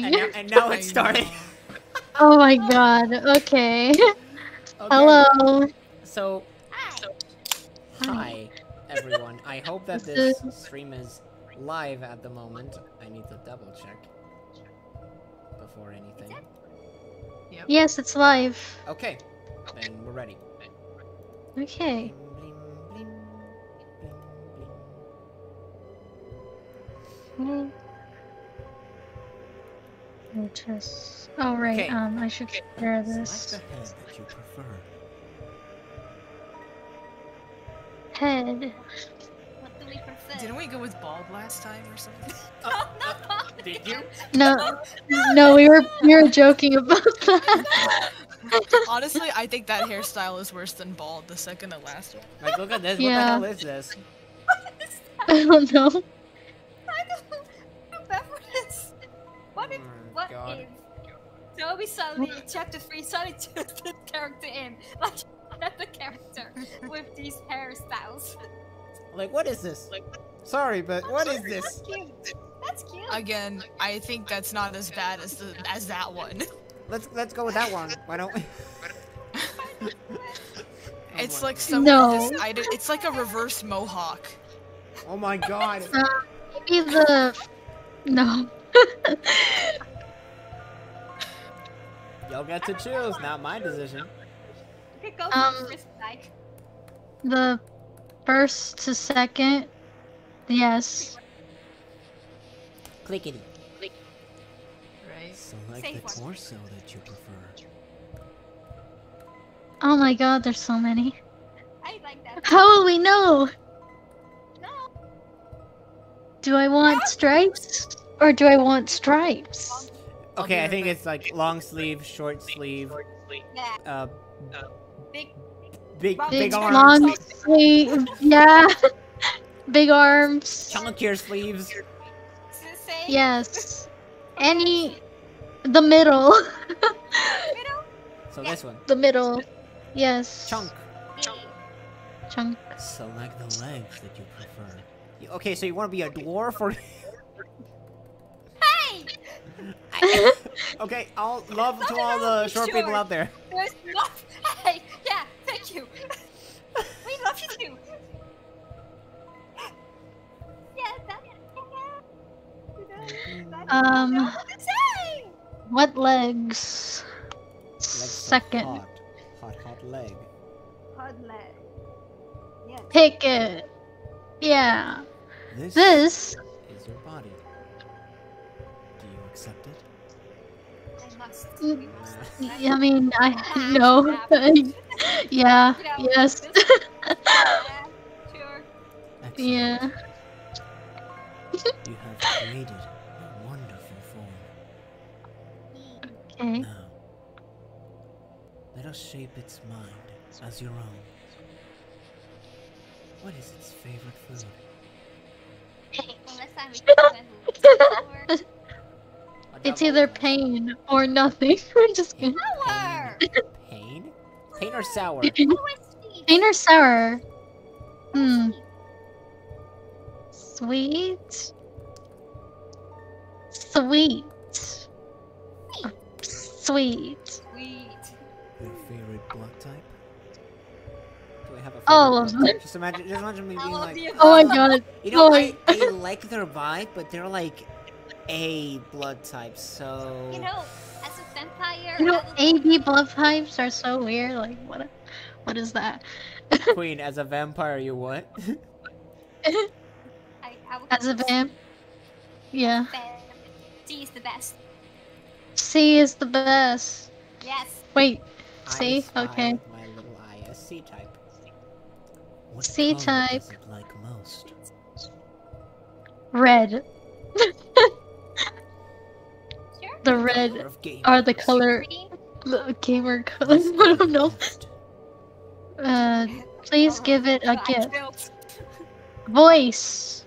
starting. And now, and now it's starting. Oh my god. Okay. Okay, Hello. So, Hi. hi everyone. I hope that This this stream is live at the moment. I need to double check before anything. Yes, it's live. Okay, then we're ready. Okay. Bling. Hmm. I'll just. Oh right. Okay. Um, I should share this head that you prefer. head. What do we prefer? Didn't we go with bald last time or something? No, not bald. Did you? No, no, we were we were joking about that. Honestly, I think that hairstyle is worse than bald, the second to last one. Like, look at this. Yeah. What the hell is this? I don't know. I don't remember this. What if? Oh my what God. if? Toby suddenly chapter three suddenly took the character in like the character with these hairstyles. Like, what is this? Sorry, but what is this? That's cute. That's cute. Again, I think that's not as bad as the as that one. Let's let's go with that one. Why don't we? It's like God. someone No. decided. It's like a reverse mohawk. Oh my god. Uh, maybe the. No. Y'all get to choose, not my decision. You could go Um, for first like. the first to second. Yes. Clickety. Right. Select Safe the one. torso that you prefer. Oh my god, there's so many. I like that. How will we know? No. Do I want stripes or do I want stripes? I'll Okay, be I think back. it's like long sleeve, short sleeve, Yeah. uh, Big. big Big big arms, long sleeve. Yeah. Big arms. chunkier sleeves. Yes. Any. The middle. Middle. So this one, the middle. Yes. chunk. B. Chunk. Select the legs that you prefer. Okay, so you want to be a dwarf or? Hey. I- okay, all love to all the with short people out there. There's not. Hey. Yeah. Thank you. we love you too. Yeah. That. Yeah. Um, what to say? What legs? Legs Second. Hot, hot, hot leg. Hot leg. Yeah. Pick it. Yeah. This, This. is your body. I must. We must. I mean, I know. yeah. Yes. Yeah, sure. Yeah. You have created a wonderful form. Okay. Now, let us shape its mind as your own. What is its favorite food? It's either pain or nothing. I'm just kidding. Sour. Pain? Pain or sour? Pain or sour? Hmm. Sweet. Sweet. Sweet. Sweet. Your favorite blood type? Do I have a All of them. Just imagine, just imagine me being like, Oh my god. you know, Oh I, I like their vibe, but they're like A blood type, so. You know, as a vampire, You know, AB blood types are so weird. Like, what? What is that? Queen, as a vampire, you what? I, I As a vamp? Yeah. Fam. C is the best. C is the best. Yes. Wait. I C? spy Okay. My little eye, a C type. What C color type. Does it like most? Red. Sure. The red are the color. The gamer colors. I don't know. Uh, please Oh, give it a I gift. Voice.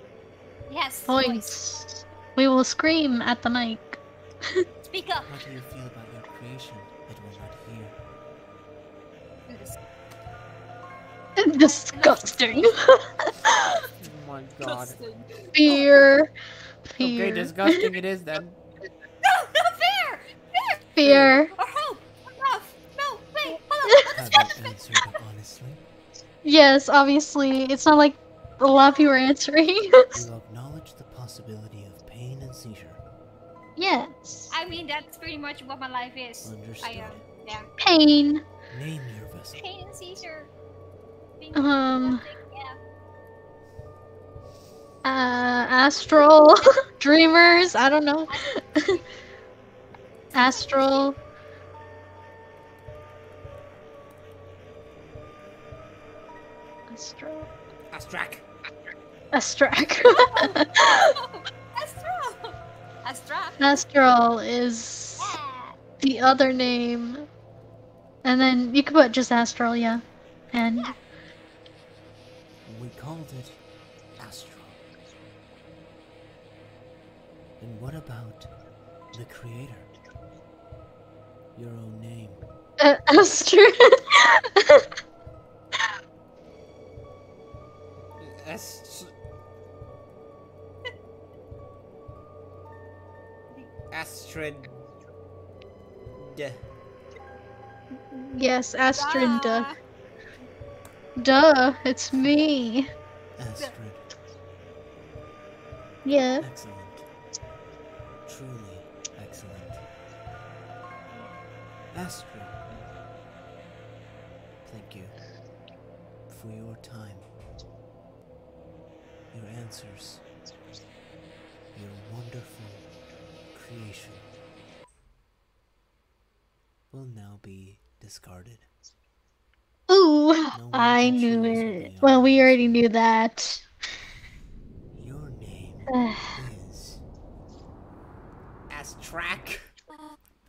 Yes. Voice. We will scream at the mic. Speak up. How do you feel about your creation? It will not hear. Do this. Disgusting. Oh my god. Disgusting. Fear. Okay, Fear. disgusting it is then. No, no, Fear. Or hope. Love. No, wait, hold on. Have you answered honestly? Yes, obviously. It's not like a lot of people are answering. You acknowledge the possibility of pain and seizure. yes. I mean, that's pretty much what my life is. Understood. I, um, yeah. Pain. Name your vessel. Pain and seizure. Being Um. Yeah. Uh, astral. Dreamers. I don't know. Astral. Astral. Astrak. Astrak. Astro! Astra! Astral is Yeah! the other name. And then you could put just Astral, yeah. And Yeah. We called it Astral. And what about the creator? Your own name. uh, Astral. Ast- Astrid. yes, Astrinda. Ah, Duh, it's me. Astrid. Yeah. Excellent. Astrid. Thank you for your time, your answers, your wonderful creation will now be discarded. Ooh, one I knew it. Well, we already knew that. Your name is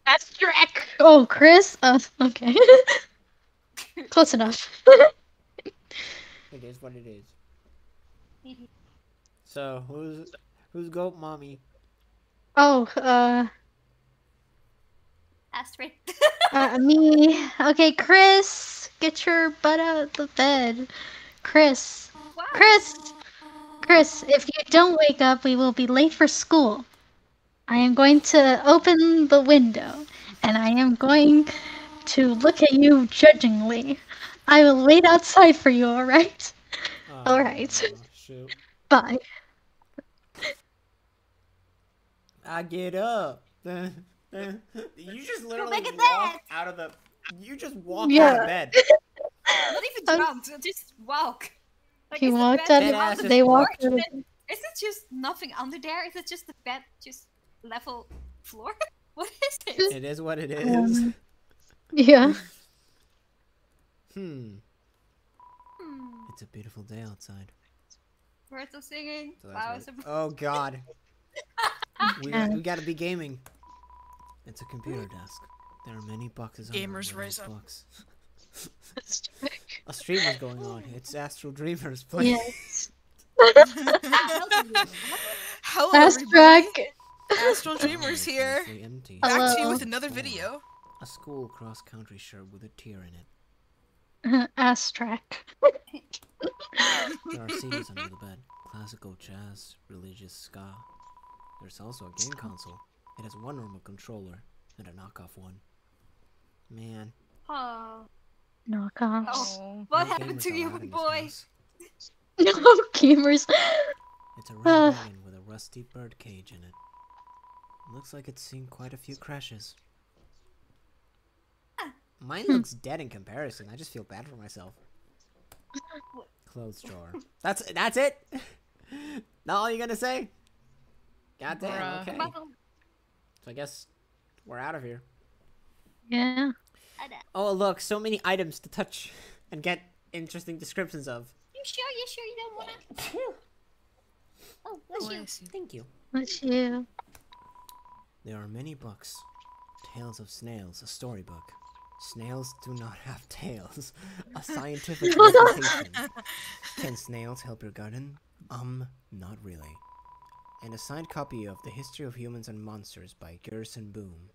Astrak. Astrak. Oh, Kris. Uh, okay. Close enough. It is what it is. So who's who's goat mommy? oh, uh, Astrid. uh, me. Okay, Kris, get your butt out of the bed. Kris, wow. Kris, Kris. If you don't wake up, we will be late for school. I am going to open the window, and I am going to look at you judgingly. I will wait outside for you. All right. All right. Oh, Shoot. Bye. I get up. you just literally walk bed. out of the. You just walk out Yeah. of bed. Not even Um, drunk, just walk. Like, He walked out of- on the they floor? walked Is it just nothing under there? Is it just the bed, just level floor? What is it? It is what it is. Um, Yeah. Hmm. Hmm. It's a beautiful day outside. Birds are singing. So that's Flowers are. Oh God. we, we gotta be gaming. It's a computer desk. There are many boxes. on Gamers those rise up. Books. A stream is going on. It's Astral Dreamers playing. yes. Hello, Astrak. everybody. Astral Dreamers here. Mostly empty. Hello. Back to you with another video. A school cross-country shirt with a tear in it. Astrak. There are CDs under the bed. Classical jazz, religious ska. There's also a game console. It has one remote controller and a knockoff one. Man, Oh, Knockoffs. Oh. what no happened to you, allowed boy? No gamers. It's a Uh. red wagon with a rusty bird cage in it. Looks like it's seen quite a few crashes. Ah. Mine looks dead in comparison. I just feel bad for myself. Clothes drawer. That's that's it. Not all you're gonna say. God damn. Okay. So I guess we're out of here. Yeah. Oh look, so many items to touch and get interesting descriptions of. You sure? You sure you don't wanna? Oh, bless Oh, you. Thank you. What's you? There are many books. Tales of Snails, a storybook. Snails do not have tails. A scientific presentation. Can snails help your garden? Um, not really. And a signed copy of The History of Humans and Monsters by Gerson Boom.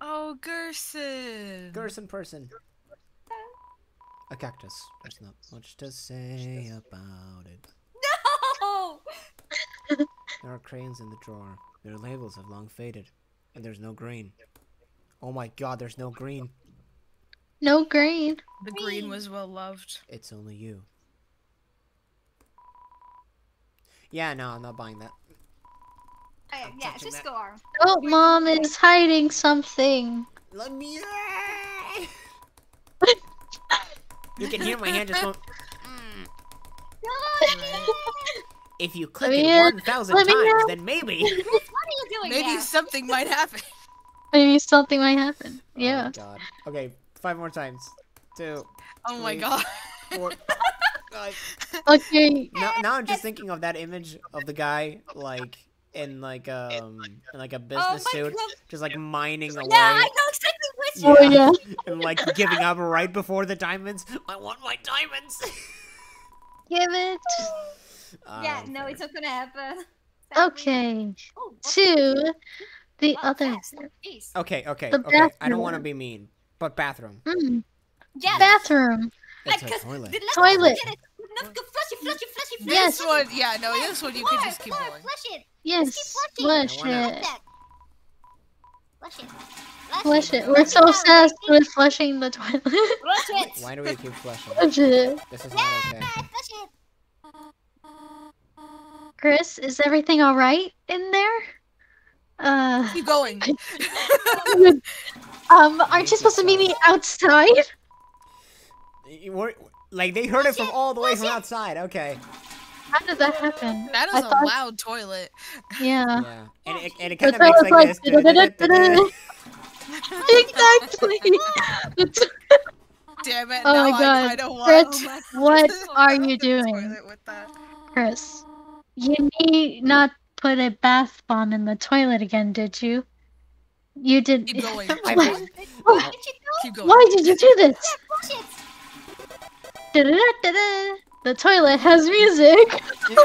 Oh, Gerson. Gerson person. A cactus. There's not much to say about it. No! There are crayons in the drawer. Their labels have long faded, and there's no green. Oh my god, there's no green. No green. The green was well loved. It's only you. Yeah, no, I'm not buying that. Oh, yeah, just that. go on. Oh, mom is hiding something. Let me. you can hear my hand just going. Mm. If you click me it 1,000 times, in. then maybe. what are you doing? Maybe yeah. something might happen. Maybe something might happen. Oh Yeah. my god. Okay, five more times. Two. Two, Oh my god. four, five. Okay. Now, now I'm just thinking of that image of the guy like in like um in like a Oh business my suit, god. just like mining away. Yeah, I know exactly which Oh, one. yeah. and like giving up right before the diamonds. I want my diamonds. Give it. Yeah, Um, no, fair. it's not gonna happen. Sadly. Okay. Oh, To the wow, other. fast. Jeez. Okay, okay, The okay. I don't want to be mean, but bathroom. Hmm. Yeah, Bathroom. It's a toilet. the Toilet. one did it. No, go flush it, flush it, flush it, flush Yes. This one, yeah, no, this one you More, can just keep more, going. Flush it. Yes. keep Flush flushing. It. Flush it. Flush it. We're so obsessed with flushing the toilet. Flush it. Why do we keep flushing? Flush it. This is not okay. Flush it. Kris, is everything all right in there? Uh, Keep going. um, aren't you supposed to meet me outside? You were- like they heard it from all the way from outside. Okay. How did that happen? That is I a thought- loud toilet. Yeah. Yeah. And it, and it The kind of makes toilet's like this. exactly. Damn it! Oh now my I God. kind of want. Fritz, my what are you doing, with that. Kris? You need not put a bath bomb in the toilet again, did you? You did. Keep going. I going. Where did? Keep going. Why did you do this? The toilet has music.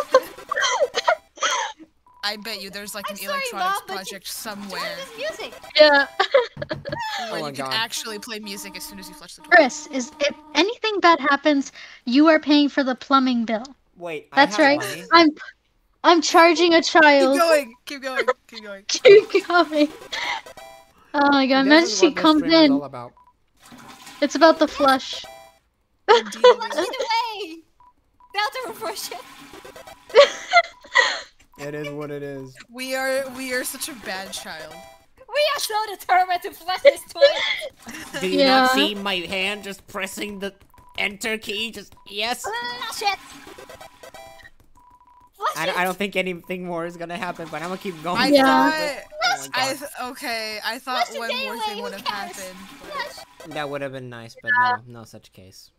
I bet you there's like I'm an sorry, electronics Mom, but you- project somewhere music. Yeah. where Oh my you can God. actually play music as soon as you flush the toilet. Kris, is if anything bad happens, you are paying for the plumbing bill. Wait. I That's have right. money. I'm I'm charging a child. Keep going. Keep going. Keep going. Keep going. Oh my god, This imagine she comes in. all about. It's about the flush. Flush it away. Now to refresh it. It is what it is. We are we are such a bad child. We are so determined to flush this toilet. Do you Yeah. not see my hand just pressing the enter key? Just yes. Flush it. Flush I, it. don't- I don't think anything more is gonna happen, but I'm gonna keep going. I Yeah. thought Oh I th- okay. I thought Flush it one more thing would have happened. but Flush. That would have been nice, but no, no such case.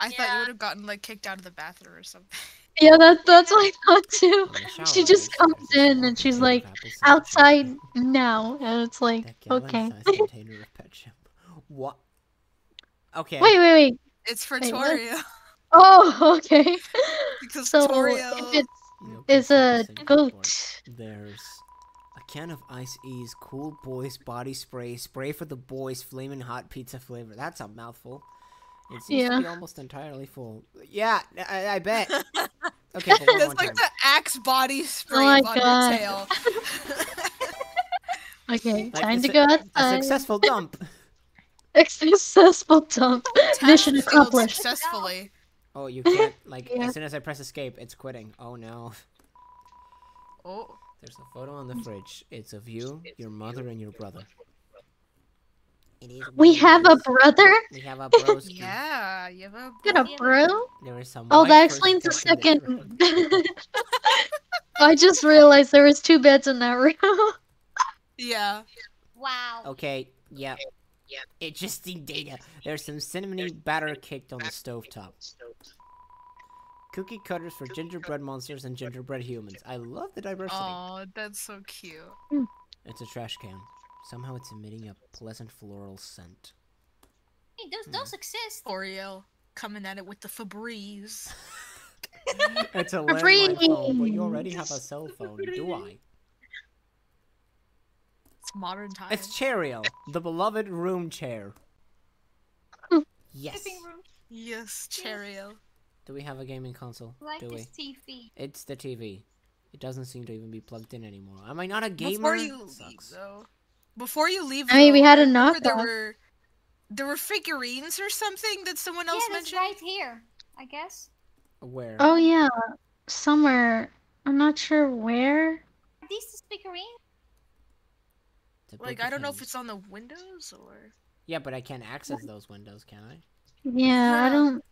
I thought you would have gotten like kicked out of the bathroom or something. Yeah, that, that's what I thought too. In the shower, She just comes in and she's like, of apple cider outside now. And it's like, okay. gallon-sized container of pet shampoo. What? Okay. Wait, wait, wait. It's for Wait, what? Toriel Oh, okay. because So Toriel. if it's No is a confusing goat. sport. There's a can of Ice Ease Cool Boys body spray, spray for the boys, flaming hot pizza flavor. That's a mouthful. It seems to be almost entirely full. Yeah, I, I bet. Okay, but That's like time. the Axe body oh spray Oh on God. your tail. Okay, Like time to su- go A successful dump. A successful dump. Mission accomplished. Successfully. Oh, you can't like Yeah. as soon as I press escape, it's quitting. Oh no. Oh. There's a photo on the fridge. It's of you, your mother, and your brother. It is We have a brother? We have a broski. Yeah, you have a. bro. Got a bro? There is some. Oh, that explains the stuck in the second. I just realized there was two beds in that room. Yeah. Wow. Okay, yeah. It just need data. There's some cinnamony batter caked on the stovetop. Cookie cutters for gingerbread monsters and gingerbread humans. I love the diversity. Oh, that's so cute. It's a trash can. Somehow it's emitting a pleasant floral scent. Hey, those hmm. those exist. Oreo coming at it with the Febreze. it's a landline phone, but you already have a cell phone, do I? It's modern times. It's Chairiel, the beloved room chair. Yes. Room Yes, Chairiel. Do we have a gaming console? like Do we? TV. It's the TV. It doesn't seem to even be plugged in anymore. Am I not a gamer? Before you leave, though, Before you leave, I mean, we had a remember There were there were figurines or something that someone Yeah, else that's mentioned. right here. I guess. Where? Oh yeah, somewhere. I'm not sure where. Are these the figurines? Like I don't know if it's on the windows or. Yeah, but I can't access those windows, can I? Yeah, I don't.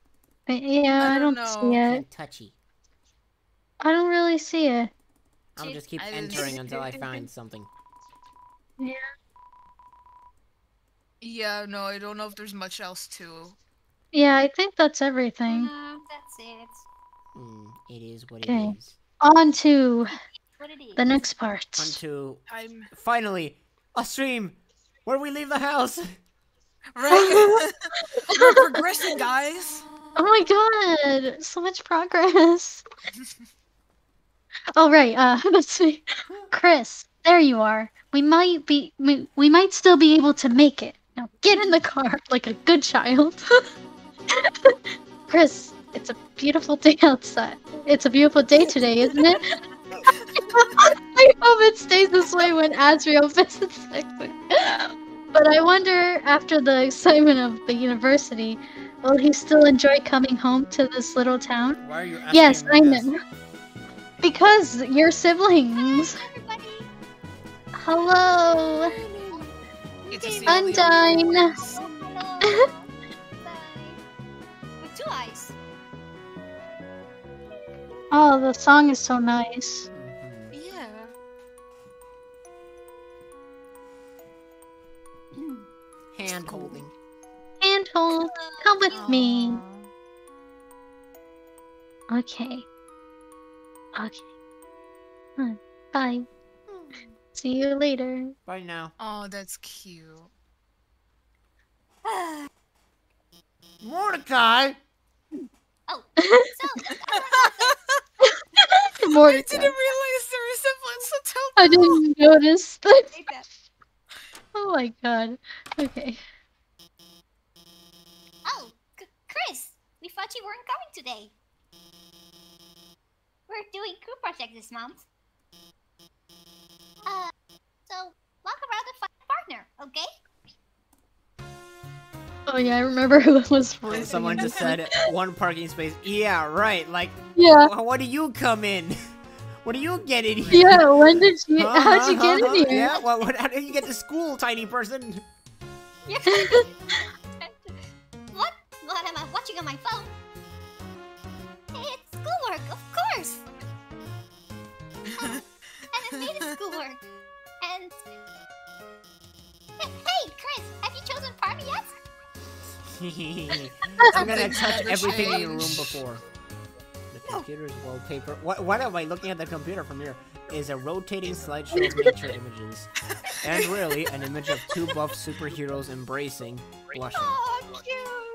I- Yeah, I I don't don't, see it. Can't touchy. I don't really see it. I'll just keep entering until I find something. Yeah, Yeah, no, I don't know if there's much else to. Yeah, I think that's everything. No, that's it. Hmm, it is what Okay. it is. On to What it is. the next part. Onto I'm finally a stream where we leave the house. right. We're progressing, guys. Oh my god, so much progress. oh right, uh, let's see. Kris, there you are. We might be, we, we might still be able to make it. Now get in the car like a good child. Kris, it's a beautiful day outside. It's a beautiful day today, isn't it? I hope it stays this way when Asriel visits week. But I wonder, after the excitement of the university, will he still enjoy coming home to this little town? Why are you asking Yes, me I this? know. Because your siblings. Everybody. Hello. Get to see all the Undyne. Oh, hello. With two eyes. Oh, the song is so nice. Yeah. Hand holding. Handhold, come with me. Okay. Okay. Hmm, Bye. See you later. Bye now. Oh, that's cute. Mordecai! oh, so I Mordecai. didn't realize the resemblance until I didn't notice. oh my god. Okay. Kris, we thought you weren't coming today. We're doing crew project this month. Uh, so walk around and find a partner, okay? Oh yeah, I remember who was And someone just said one parking space. Yeah, right. Like, Yeah. wh- what do you come in? What do you get in here? Yeah, when did you Huh, how'd you get huh, in here? Yeah, well, what, how did you get to school, tiny person? Yeah. On my phone? It's schoolwork, of course. and it's made it schoolwork. And hey, Kris, have you chosen party yet? I'm gonna touch never everything in your room before. The computer's wallpaper. What? What am I looking at the computer from here? Is a rotating slideshow of nature images, and really an image of two buff superheroes embracing, blushing. Oh, cute.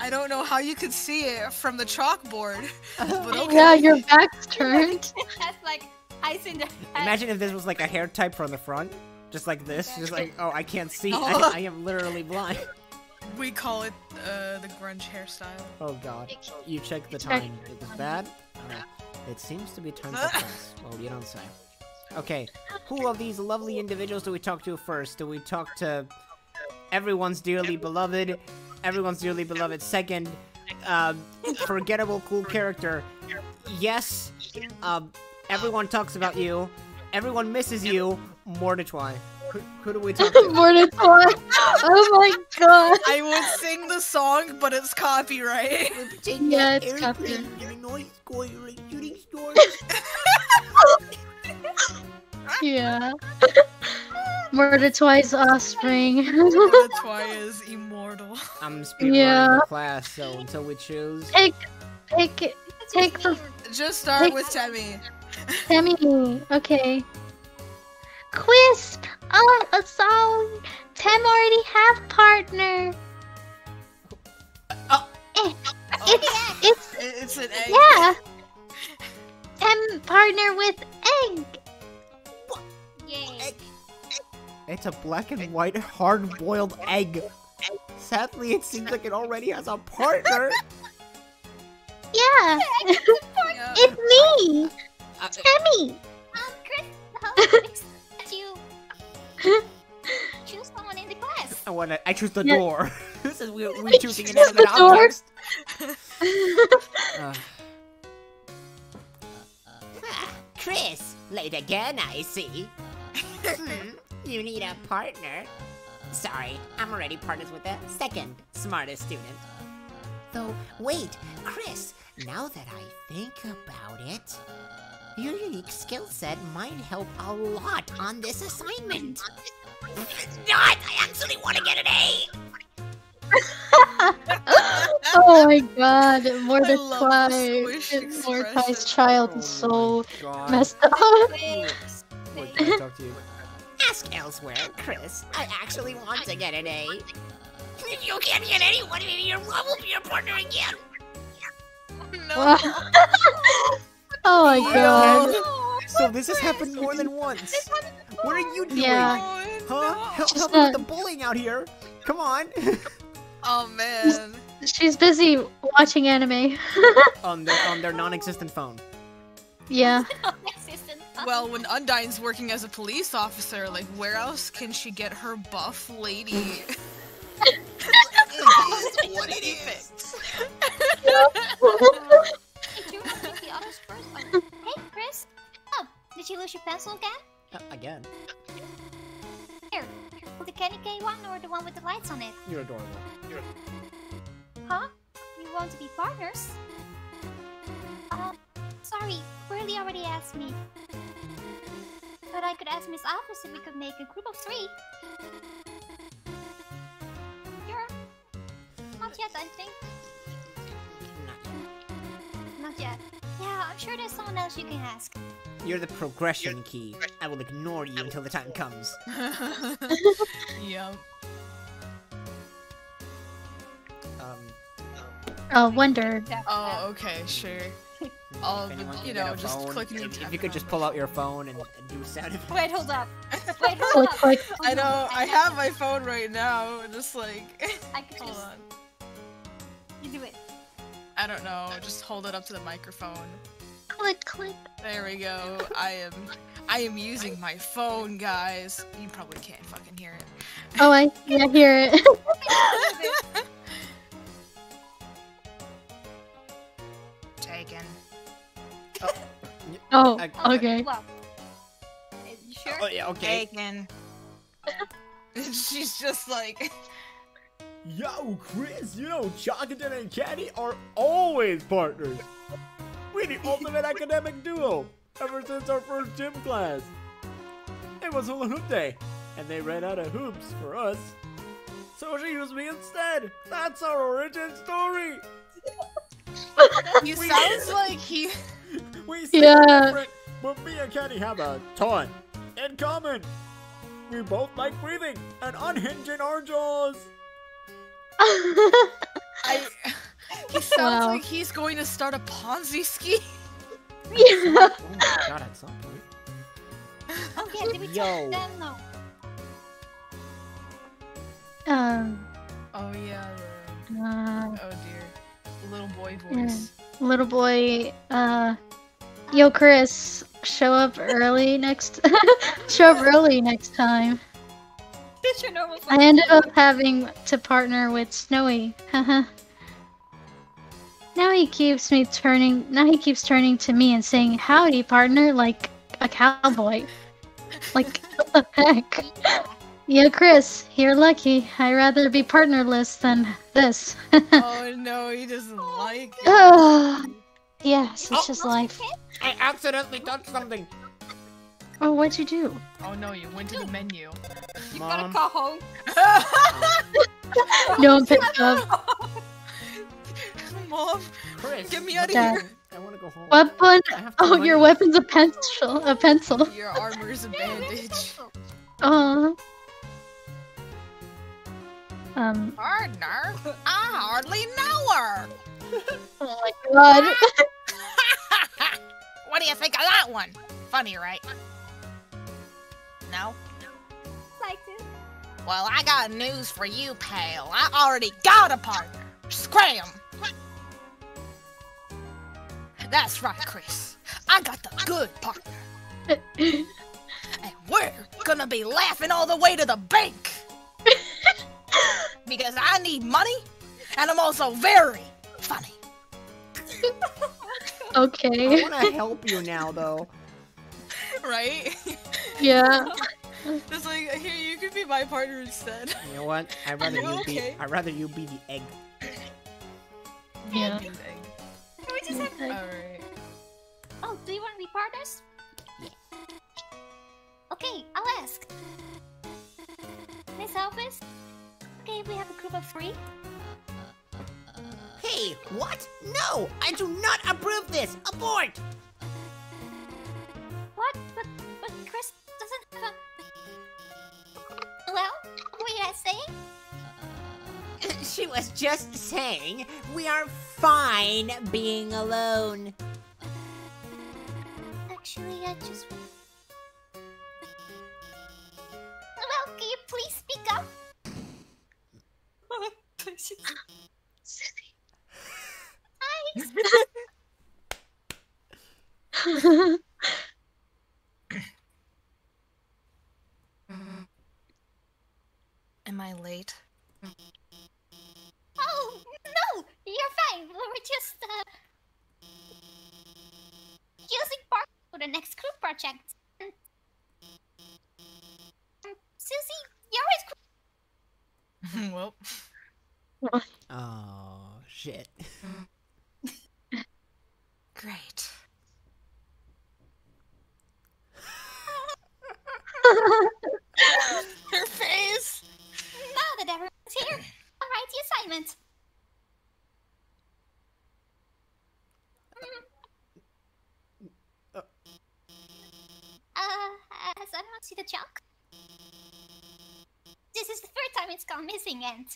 I don't know how you could see it from the chalkboard, but okay. Yeah, your back's turned. That's like ice in the head. Imagine if this was like a hair type from the front, just like this, just like oh I can't see, I, Oh. I am literally blind. We call it uh, the grunge hairstyle. Oh god. You check the Check. time. It was bad? Alright. It seems to be time for class. Well, you don't say. Okay, who of these lovely individuals do we talk to first? Do we talk to everyone's dearly beloved, everyone's dearly beloved second, um, forgettable cool character? Yes, um, everyone talks about you, everyone misses you, Mordecai. Who, who do we talk to? Mordecai. Oh my god. I would sing the song, but it's copyright. Yeah, it's copyright. Yeah. Mordecai's offspring. That's why is immortal. I'm speedrunning Yeah. the class, so until we choose. take, take, it- take the Just start with Temmie. Temmie. Okay. Quisp. Oh, a song. Tem already have partner. Oh. Eh, It's, it's, It's an egg. yeah. Tem partner with egg. It's a black and white hard-boiled egg. Sadly, it seems like it already has a partner. Yeah. Yeah. it's me. Uh, Temmie. Um, Kris, how is that you? Choose someone in the class. I wanna. I choose the Yeah. door. this is we we choosing choose inanimate the door. objects. Uh, Kris, late again, I see. hmm, you need a partner. Sorry, I'm already partners with the second smartest student. Though, wait, Kris, now that I think about it, your unique skill set might help a lot on this assignment. Not! I actually want to get an A! oh my god, love Mordecai, the swish Mordecai's expression. child is so oh messed up. Wait, can I talk to you? Ask elsewhere, Kris. I actually want to get an A. If you can't get anyone, maybe your mom will be your partner again. No. oh my god. So this has happened more than once. What are you doing? Yeah. Huh? Help, help me with the bullying out here. Come on. Oh man. She's busy watching anime. on their on their non-existent phone. yeah. Non-existent. Well, when Undyne's working as a police officer, like where else can she get her buff lady? what it is. Hey, do you want to take the others first? Hey, Kris. Oh, did you lose your pencil again? Uh, again, Here, the candy cane one or the one with the lights on it? you're adorable. Huh? You want to be partners? Uh, sorry, Berdly already asked me. But I could ask Miss Alphys if we could make a group of three. Sure. Not yet, I think. Not yet. Yeah, I'm sure there's someone else you can ask. You're the progression key. I will ignore you until the time comes. yep. Um, Oh, wonder. Oh, okay, sure. If but, anyone can you know, just phone, clicking If, if you could just pull out your phone and, and do sound effects. Wait, hold up. Wait, hold Click, up. click. I know, I have my phone right now, just like, I could hold just. on. You do it. I don't know, just hold it up to the microphone. Click, click. There we go. I am, I am using my phone, guys. You probably can't fucking hear it. Oh, I yeah, hear it. oh, I- okay. Well. You sure? Oh yeah, okay. Taken. She's just like, Yo, Kris, you know Chocolate and Candy are always partners. We're the ultimate academic duo ever since our first gym class. It was hula hoop day, and they ran out of hoops for us. So she used me instead. That's our origin story. he sounds like he. We seem Yeah. different, but me and Candy have a ton in common. We both like breathing and unhinging our jaws. I. He sounds Wow. like he's going to start a Ponzi scheme. yeah. Oh my god, at some point. Oh yeah, did we Yo. talk them? No. Um, Oh yeah. the- uh, Oh dear. Little boy Yeah. voice. little boy, uh, yo, Kris, show up early next. show up early next time. It's your normal I ended up having to partner with Snowy. Now he keeps me turning. Now he keeps turning to me and saying, "Howdy, partner," like a cowboy. Like what the heck? Yeah, Kris, you're lucky. I'd rather be partnerless than this. oh no, he doesn't like it. Ugh. yes, it's just life. I accidentally touched something. Oh, what'd you do? Oh no, you went to the menu. You gotta Mom. call home. No one picked up. Mom, Kris, get me out of Dad. here. I want to go home. Weapon. I have Oh, your weapon's a pencil. A pencil. Your armor is a bandage. Oh. Um. Partner? I hardly know her. Oh my god. what do you think of that one? Funny, right? No? Like this. Well, I got news for you, pal. I already got a partner. Scram! That's right, Kris. I got the good partner. And we're gonna be laughing all the way to the bank. because I need money, and I'm also very funny. Okay. I Okay. want to help you now, though. Right? Yeah. It's like here you could be my partner instead. You know what? I'd rather you Okay. be. I'd rather you be the egg. Yeah. Can we just have... Alright. Oh, do you want to be partners? Yeah. Okay, I'll ask. Miss Alphys? Okay, we have a group of three. Hey, what? No, I do not approve this. Abort. What? But, but Kris doesn't have a... Well, what were you guys saying? Uh, she was just saying we are fine being alone. Actually, I just... Well, can you please speak up? Hi! Am I late? Oh, no! You're fine. We were just, uh... Using part for the next group project. And... Um, Susie, you're always... well, Oh shit. great. Her face. Now that everyone's here, I'll write the assignment. Uh. Uh, has anyone seen the chalk? This is the third time it's gone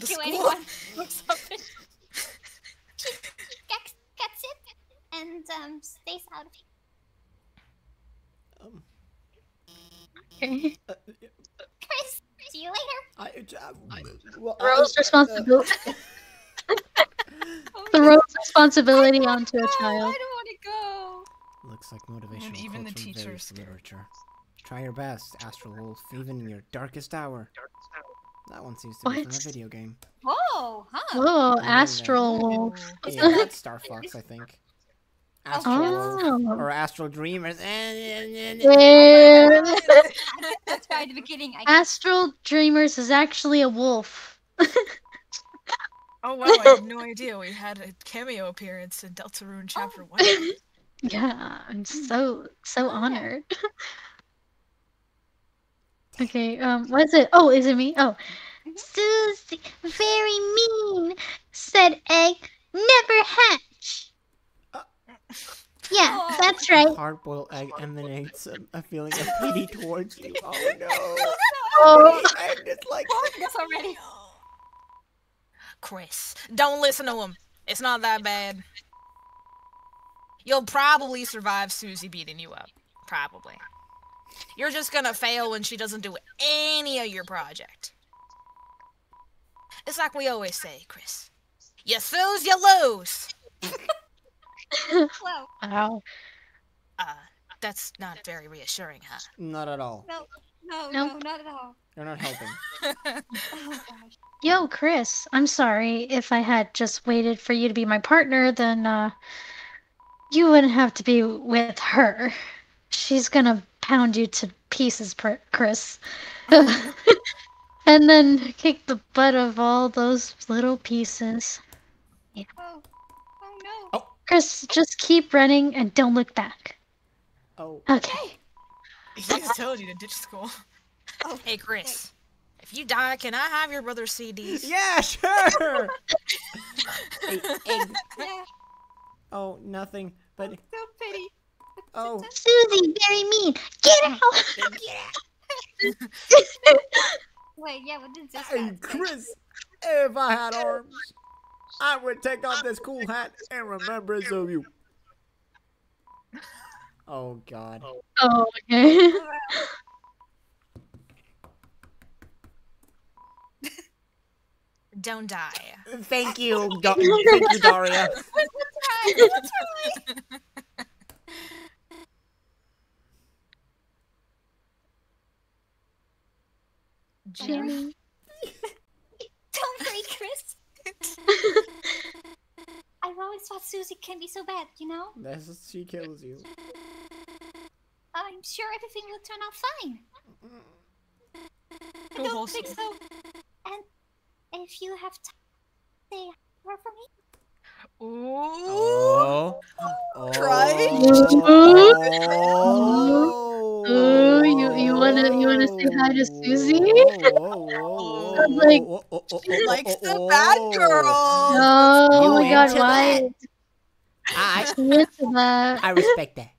the doesn't do school. anyone or something. she gets, gets it and um, stays out of here. Um. Okay. Uh, Kris, see you later. I. Uh, well, Throws I- responsibility. Oh, Throws responsibility onto a child. I don't want to go. Looks like motivational even the quotes from various teachers. literature. Try your best, Astral Wolf, even in your darkest hour. That one seems to be from What? a video game. Whoa, huh? Whoa, Yeah. Astral Wolf. Yeah, that's Star Fox, I think. Astral Wolf. Oh. Or Astral Dreamers. Eh, Yeah. That's right at the beginning. I Astral Dreamers is actually a wolf. Oh wow, I had no idea we had a cameo appearance in Deltarune Chapter 1. Yeah, I'm so so honored. okay, um, what is it? Oh, is it me? Oh, Susie, very mean. Said egg never hatch. Uh. Yeah, Oh. that's right. Hard-boiled egg emanates a, a feeling of pity towards you. Oh no! Oh, I just like this already. Kris, don't listen to him. It's not that bad. You'll probably survive Susie beating you up. Probably. You're just gonna fail when she doesn't do any of your project. It's like we always say, Kris. You snooze, you lose. Well, wow. Uh, that's not very reassuring, huh? not at all. No, No, Nope. no, not at all. You're not helping. Oh gosh. Yo, Kris, I'm sorry if I had just waited for you to be my partner, then uh you wouldn't have to be with her. She's gonna pound you to pieces, Kris. and then kick the butt of all those little pieces. Oh, oh no. Oh. Kris, just keep running and don't look back. Oh. Okay. He just told you to ditch school. Oh, Hey, Kris. If you die, can I have your brother's CDs? Yeah, sure. hey, egg. Yeah, Oh, nothing. But so pretty. oh, oh. Susie, very mean. Get out. Get out! Wait, yeah, what is this? hey, Kris. If I had arms, I would take off this cool hat in remembrance of you. Oh God. Oh, oh okay. Don't die. Thank you, Da- thank you, Daria. Jimmy. Don't worry, Kris. I've always thought Susie can be so bad, you know? That's she kills you. I'm sure everything will turn out fine. Mm-hmm. I don't wholesome. think so. And if you have time, say a word for me. Ooh. Oh. Oh. Right? Oh. Ooh, you- you wanna- you wanna say oh. hi to Susie? Oh, I'm like- She likes the bad girl. Oh, my god, why? I, She. I respect that.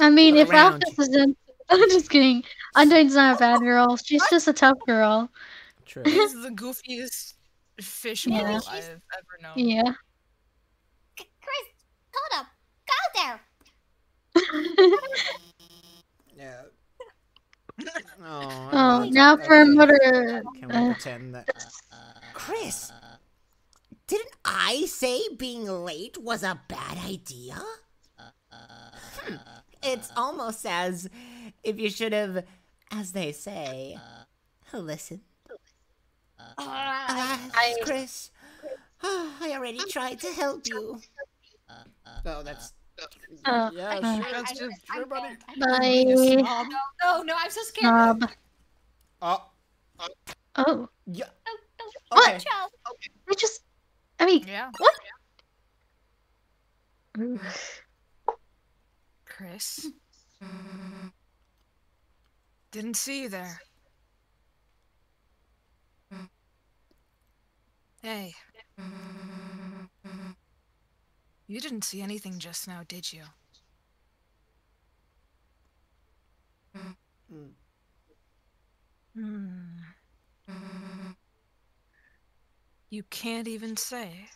I mean, if around. Alphys is in, I'm just kidding. Undyne's not a bad girl. She's just a tough girl. True. He's the goofiest fish Yeah. bowl I've ever known. Yeah. Kris, hold up. Go there. Yeah. Oh, oh, now for okay. motor. Can we Uh, pretend that? Kris, didn't I say being late was a bad idea? Hmm, It's almost as if you should have, as they say, listen. Ah, Kris, I already tried to help you. Oh, that's. Oh, yeah, uh, sure. That's just sure, buddy. Bye. No, no, no, I'm so scared. Snob. Uh, oh. oh, Oh, yeah. No, no, Okay. watch. I just. I mean, Yeah. what? Kris. Didn't see you there. Hey. You didn't see anything just now, did you? Mm. Hmm. You can't even say.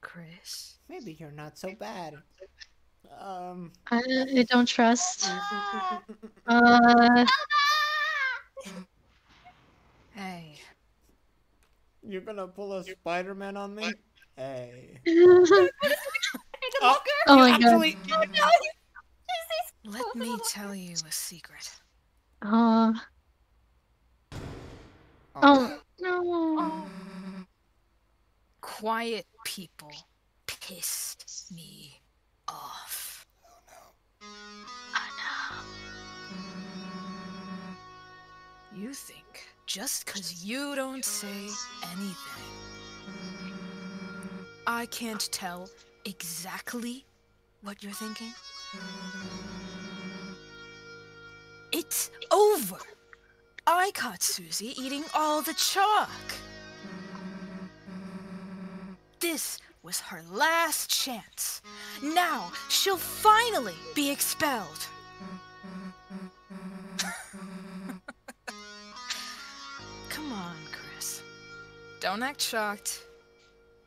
Kris. Maybe you're not so bad. Um. I, I don't trust. Uh, Hey. You're gonna pull a Spider-Man on me? Hey. oh Oh, my god. actually, Let me tell you a secret. Uh-huh. Oh. Oh no. Quiet people pissed me off. Oh, you think just because you don't say anything, I can't tell exactly what you're thinking? It's over. I caught Susie eating all the chalk. This was her last chance. Now she'll finally be expelled. Don't act shocked.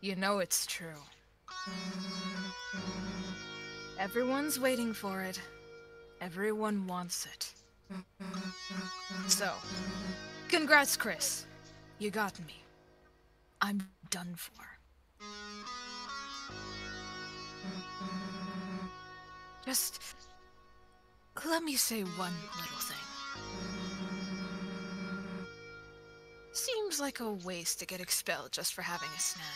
You know it's true. Everyone's waiting for it. Everyone wants it. So, congrats, Kris. You got me. I'm done for. Just let me say one little thing. Seems like a waste to get expelled just for having a snack.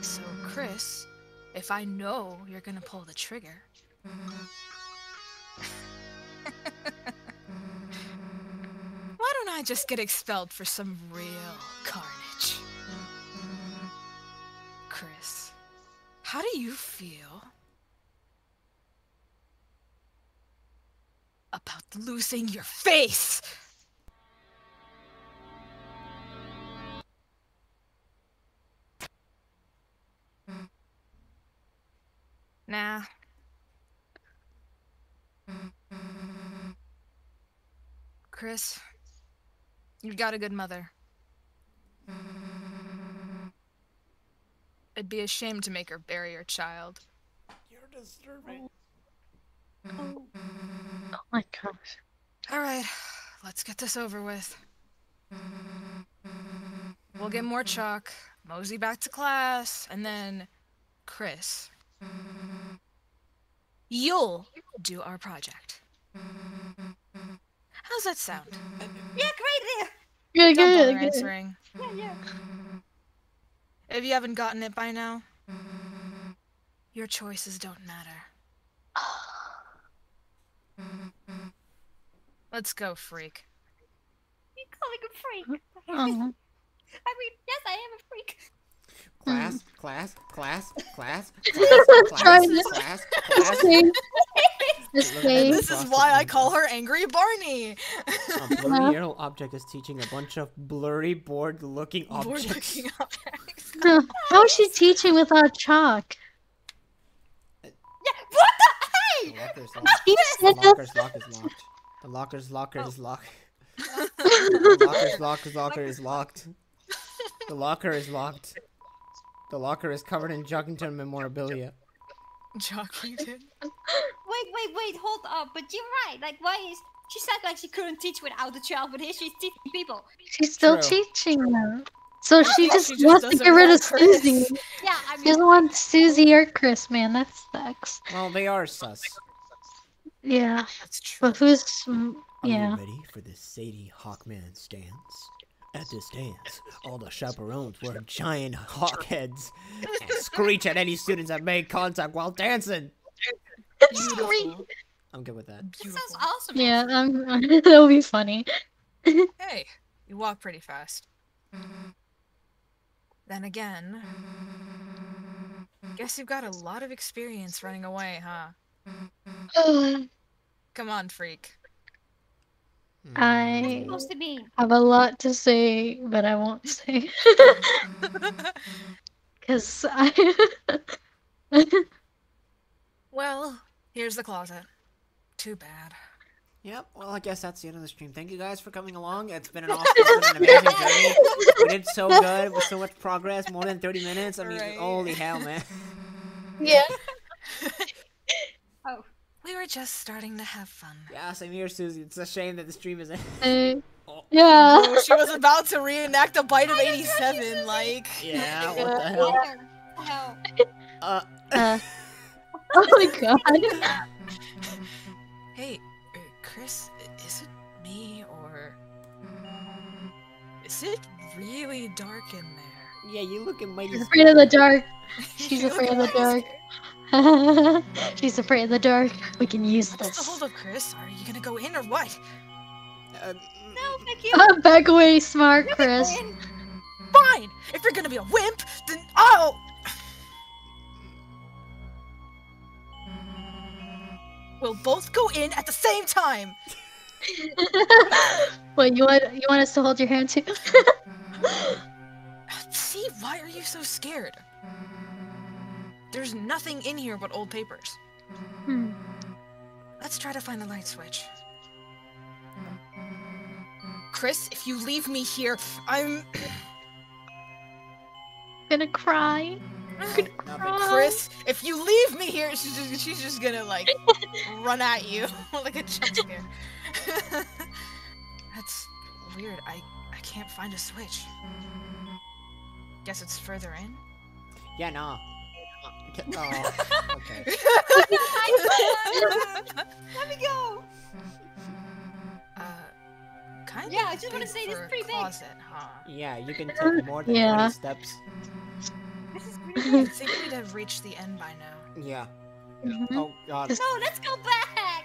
So, Kris, if I know you're gonna pull the trigger. Why don't I just get expelled for some real carnage? Kris, how do you feel about losing your face? Nah. Kris, you've got a good mother. It'd be a shame to make her bury her child. You're disturbing. Oh my gosh. All right, let's get this over with. We'll get more chalk, mosey back to class, and then Kris. You'll do our project. How's that sound? Yeah, great Good, Don't good, bother good. answering. Yeah, yeah. If you haven't gotten it by now, your choices don't matter. Let's go, freak. You calling a freak? Oh, I mean, yes, I am a freak. Mm. Class, class, class, class, Trying class, to- class, class. Escape. And Escape. This is why I call her Angry Barney. A blurry uh-huh. yellow object is teaching a bunch of blurry board-looking objects. Board-looking objects. No, How is she teaching without chalk? Yeah, what the The hey? locker's locked. The said that. locker's lock is locked. The locker's locker is oh. locked. The locker's locker's locker is locked. The locker is locked. The locker is covered in Jockington memorabilia. Jockington. Wait, wait, wait, hold up. But you're right. Like, why is she said like she couldn't teach without the child, but here she's teaching people. She's still True. teaching them. So she Yeah, just she just wants to get rid of Kris. Susie. Yeah, I She mean, doesn't want Susie or Kris, man. That sucks. Well, they are sus. Yeah, That's true. but who's? mm, Are Yeah. you ready for the Sadie Hawkman dance? At this dance, all the chaperones wear giant hawk heads and screech at any students that make contact while dancing. Beautiful. I'm good with that. that sounds awesome. Yeah, um, that'll be funny. Hey, you walk pretty fast. Then again, guess you've got a lot of experience running away, huh? Come on, freak. I Supposed to be. have a lot to say, but I won't say. Because I. well, here's the closet. Too bad. Yep, well, I guess that's the end of the stream. Thank you guys for coming along. It's been an awesome, it's been an amazing journey. We did so good with so much progress, more than 30 minutes. I mean, Right. holy hell, man. yeah. We were just starting to have fun. Yeah, same here, Susie. It's a shame that the stream is. Uh, yeah. Oh, she was about to reenact a bite of 87, like. yeah, what the hell? where? Hell. Uh, Uh, oh my god. Hey, uh, Kris, is it me or. Is it really dark in there? yeah, you looking mighty. She's afraid of the dark. She's afraid of the dark. Mighty She's afraid of the dark. We can use scared. What's the this. hold up, Kris? Are you gonna go in or what? Uh, No, thank you. Ah, back away, smart Kris. Fine! If you're gonna be a wimp, then I'll. We'll both go in at the same time! What you want? You want us to hold your hand too? See, why are you so scared? There's nothing in here but old papers. Hmm. Let's try to find the light switch. Kris, if you leave me here, I'm. gonna cry. Gonna cry. Kris, if you leave me here, she's just, she's just gonna like run at you like a jump scare. That's weird. I I can't find a switch. Guess it's further in. yeah, no. Oh, okay. Let me go. uh, kind Yeah, of I just wanna say this is for a pretty big. huh? Yeah, you can take more than Yeah. 20 steps. This is pretty I think we'd have reached the end by now, Yeah. Mhm. Oh god. Just- No, let's go back.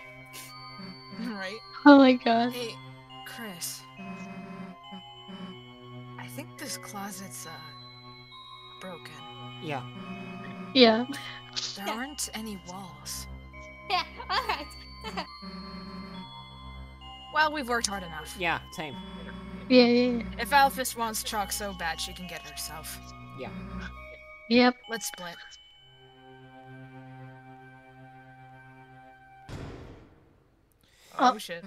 right? Oh my god. Hey, Kris. I think this closet's uh broken. Yeah. Yeah. There Yeah. aren't any walls. Yeah. All right. Well, we've worked hard enough. Yeah, same. Yeah, yeah, yeah. If Alphys wants chalk so bad, she can get it herself. Yeah. Yep. Let's split. Oh, Oh. shit.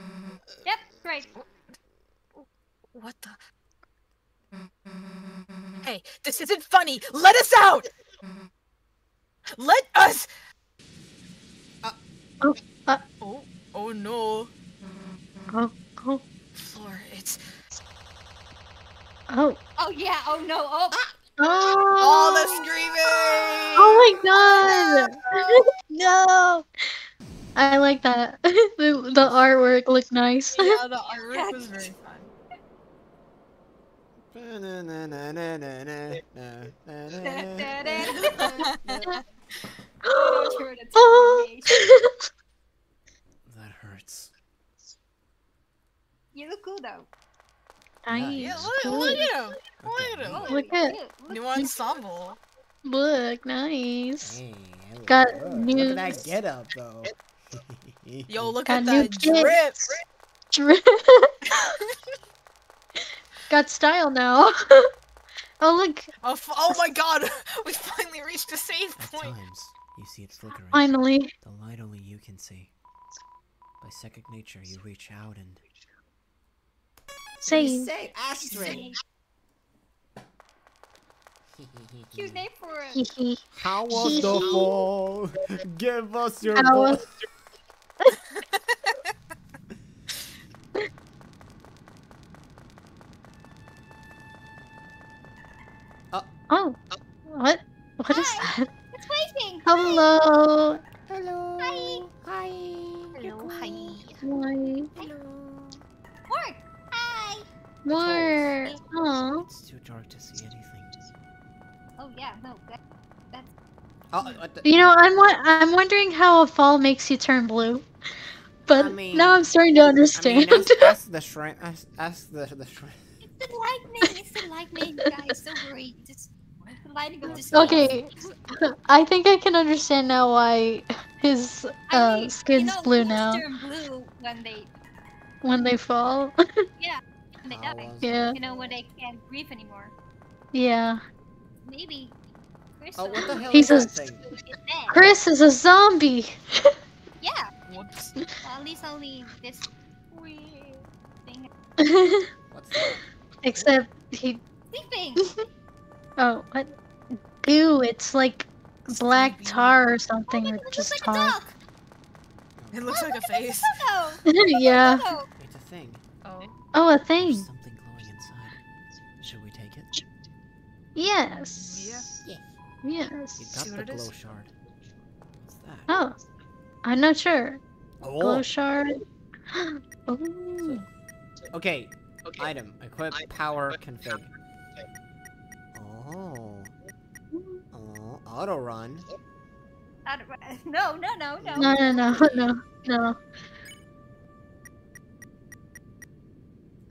Yep. Great. What the? Hey, this isn't funny! Let us out! Let us! Oh, uh. oh, oh no. Uh, oh, oh, Floor, it's oh. Oh yeah. Oh no. Oh. Oh, all the screaming! Oh my god! no! I like that. the, the artwork looked nice. Yeah, the artwork was very fun. Oh, sure, that's Oh. animation. That hurts. You look cool though. nice. Yeah, look, cool. look at him! Look at him! Look at- New ensemble. Look, nice. Hey, hello. Got Look, Look new- at that get up though. Yo, look Got at new that kits. drip! Got style now. oh look, Oh, f- oh my god! We finally reached a save At point! times, you see it flickering. finally. The light only you can see. By second nature, you reach out and. Save. Say ashtray. Cute name for it. Hee hee. How was the fall? Give us your How Oh, what? What is Hi. that? It's waving. Hello. Hello. Hi. Hi. Hello, hi. Hi. Hello. Mark. Hi. More. Oh. It's too dark to see anything. Oh yeah. No. That, that's. Oh, what? You know, I'm wa- I'm wondering how a fall makes you turn blue, but I mean- now I'm starting to I understand. mean, ask, ask the shrine. Ask, ask the the shrine. It's the lightning. It's the lightning, guys. Don't worry. Just okay, I think I can understand now why his I uh, mean, skin's you know, blue now blue when they when they fall. when they die. Yeah. You know when they can't breathe anymore. yeah, Maybe. Kris Oh, what the hell He's is a- thing? is dead. Kris is a zombie. Yeah. Whoops. Well, at least only this weird thing. What's that? Except he. Sleeping. Oh, what? Goo. It's like black Sleepy. tar or Oh something, my or God, it just looks like a tar. It looks like a face. Yeah. It's a thing. Oh. Oh, a thing. There's something glowing inside. Should we take it? Yes. Yeah. Yes. You got what the it is? glow shard. What's that? Oh, I'm not sure. Oh. Glow shard. oh. Okay. Item. Equip power config. Oh. Oh. Auto run. I don't- No, no, no, no. No, no, no, no, no.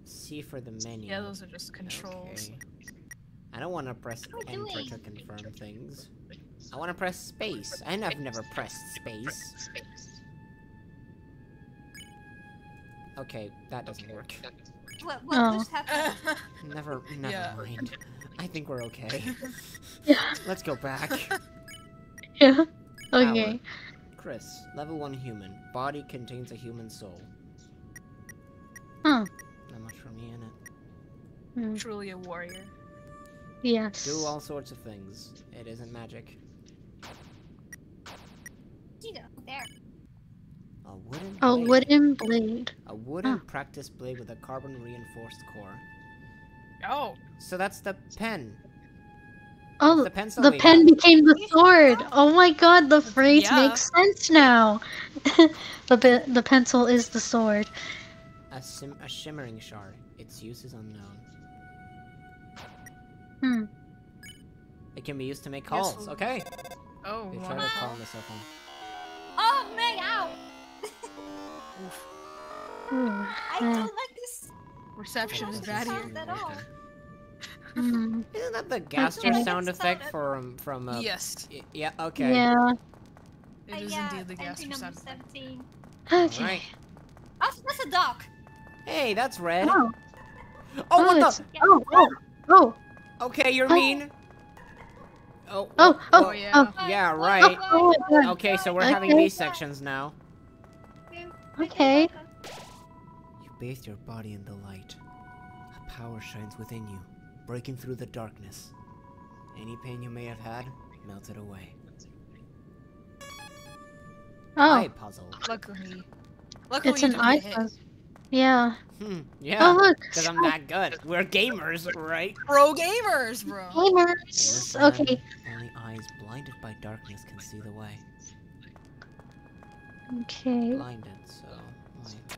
C for the menu. Yeah, those are just controls. Okay. I don't want to press What are enter to confirm things. I want to press space, and I've never pressed space. Okay, that doesn't work. What, what Oh. just happened? Never, never Yeah. mind. I think we're okay. Yeah. Let's go back. Yeah. Okay. Kris, level 1 human. Body contains a human soul. Huh. Not much for me in it. Hmm. Truly a warrior. Yes. Do all sorts of things. It isn't magic. You there. A wooden A blade. wooden blade. A wooden Huh. practice blade with a carbon reinforced core. Oh. So that's the pen. Oh, the pencil. the pen got. became the sword. Oh my god, the phrase Yeah. makes sense now. the pe- the pencil is the sword. A, sim- a shimmering shard. Its use is unknown. Hmm. It can be used to make Yes, calls. well- Okay. Oh, We wow. try to call on the cell phone. Oh man, ow! Ooh, I yeah. don't like this. Reception is bad here. Sound at all. Hmm. Isn't that the Gaster Okay. sound It's effect not- from from? Uh, Yes, yeah. Okay. Yeah. it Uh, is yeah, indeed the entry gas number sound. 17. Okay. Right. Oh, that's a dog. Hey, that's red. Oh, Oh, oh, what it's- the? oh, oh, oh, Okay, you're Oh. mean. Oh. oh, oh, Oh, oh, yeah. Yeah, Oh, right. oh. Okay, so we're Okay. having these sections now. Okay. You bathe your body in the light. A power shines within you, breaking through the darkness. Any pain you may have had melted away. Eye Oh, puzzle. Luckily, luckily it's an eye hit. puzzle. Yeah. Hmm. yeah. Oh, look. Because I'm that good. We're gamers, right? Pro gamers, bro. Gamers. In Okay. Only eyes blinded by darkness can see the way. Okay. Blinded, so. Wait.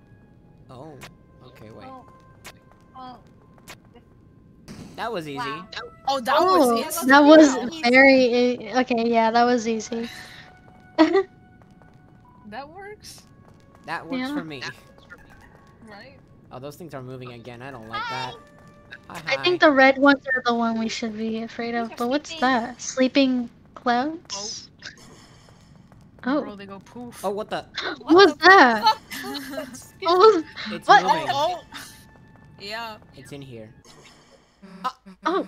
Oh. Okay, wait. Oh. Oh. That was easy. Wow. Oh, that Oh, was it. that was Wow. very uh, okay. Yeah, that was easy. That works, That works Yeah. for me. right? Oh, those things are moving again. I don't like that. Hi, I think the red ones are the one we should be afraid of. These are But what's that? Sleeping clouds? Bro, Oh, they go poof. Oh, what the? what's that? Fuck. What was? It's What? moving. Oh, oh. yeah. It's in here. Uh, oh,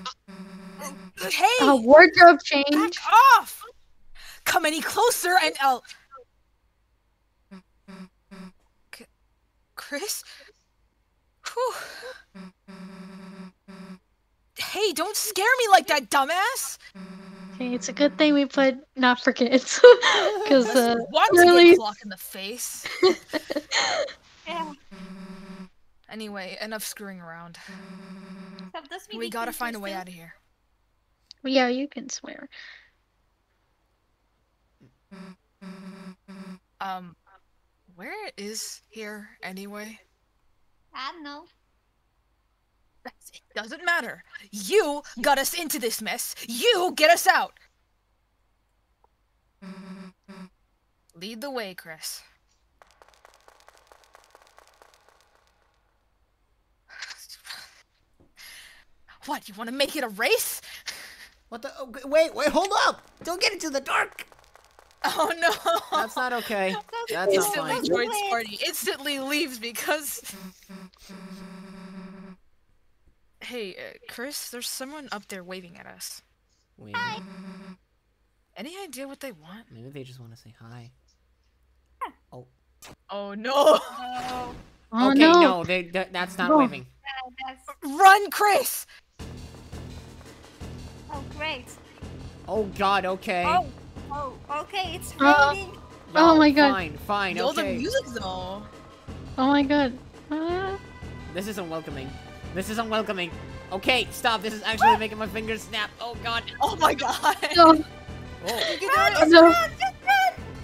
Hey, a wardrobe change. back change. off! Come any closer and I'll. C- Kris? Whew. Hey, don't scare me like that, dumbass! Okay, it's a good thing we put not for kids, because uh, Want to really- get clock in the face. Yeah. Anyway, enough screwing around. So We gotta find a way out of here. yeah, you can swear. Um, where is here anyway? I don't know. It doesn't matter. You got us into this mess. You get us out. Lead the way, Kris. What, you want to make it a race? What the? Oh, wait, wait, hold up! Don't get into the dark! Oh no! That's not okay. That's That's not Instantly fine. joins party. Instantly leaves because. Hey, uh, Kris, there's someone up there waving at us. Wait, Any idea what they want? maybe they just want to say hi. Oh no! Oh, Oh okay, no! no, they, th- that's not No. waving. yeah, that's Run, Kris! oh great. Oh God, okay. Oh, oh, okay, it's Uh, raining. oh my God. Fine, fine, Know the music though. Oh my god. Uh, This isn't welcoming. This is unwelcoming. Okay, stop. This is actually making my fingers snap. Oh God. Oh my god! no, Oh. oh, no.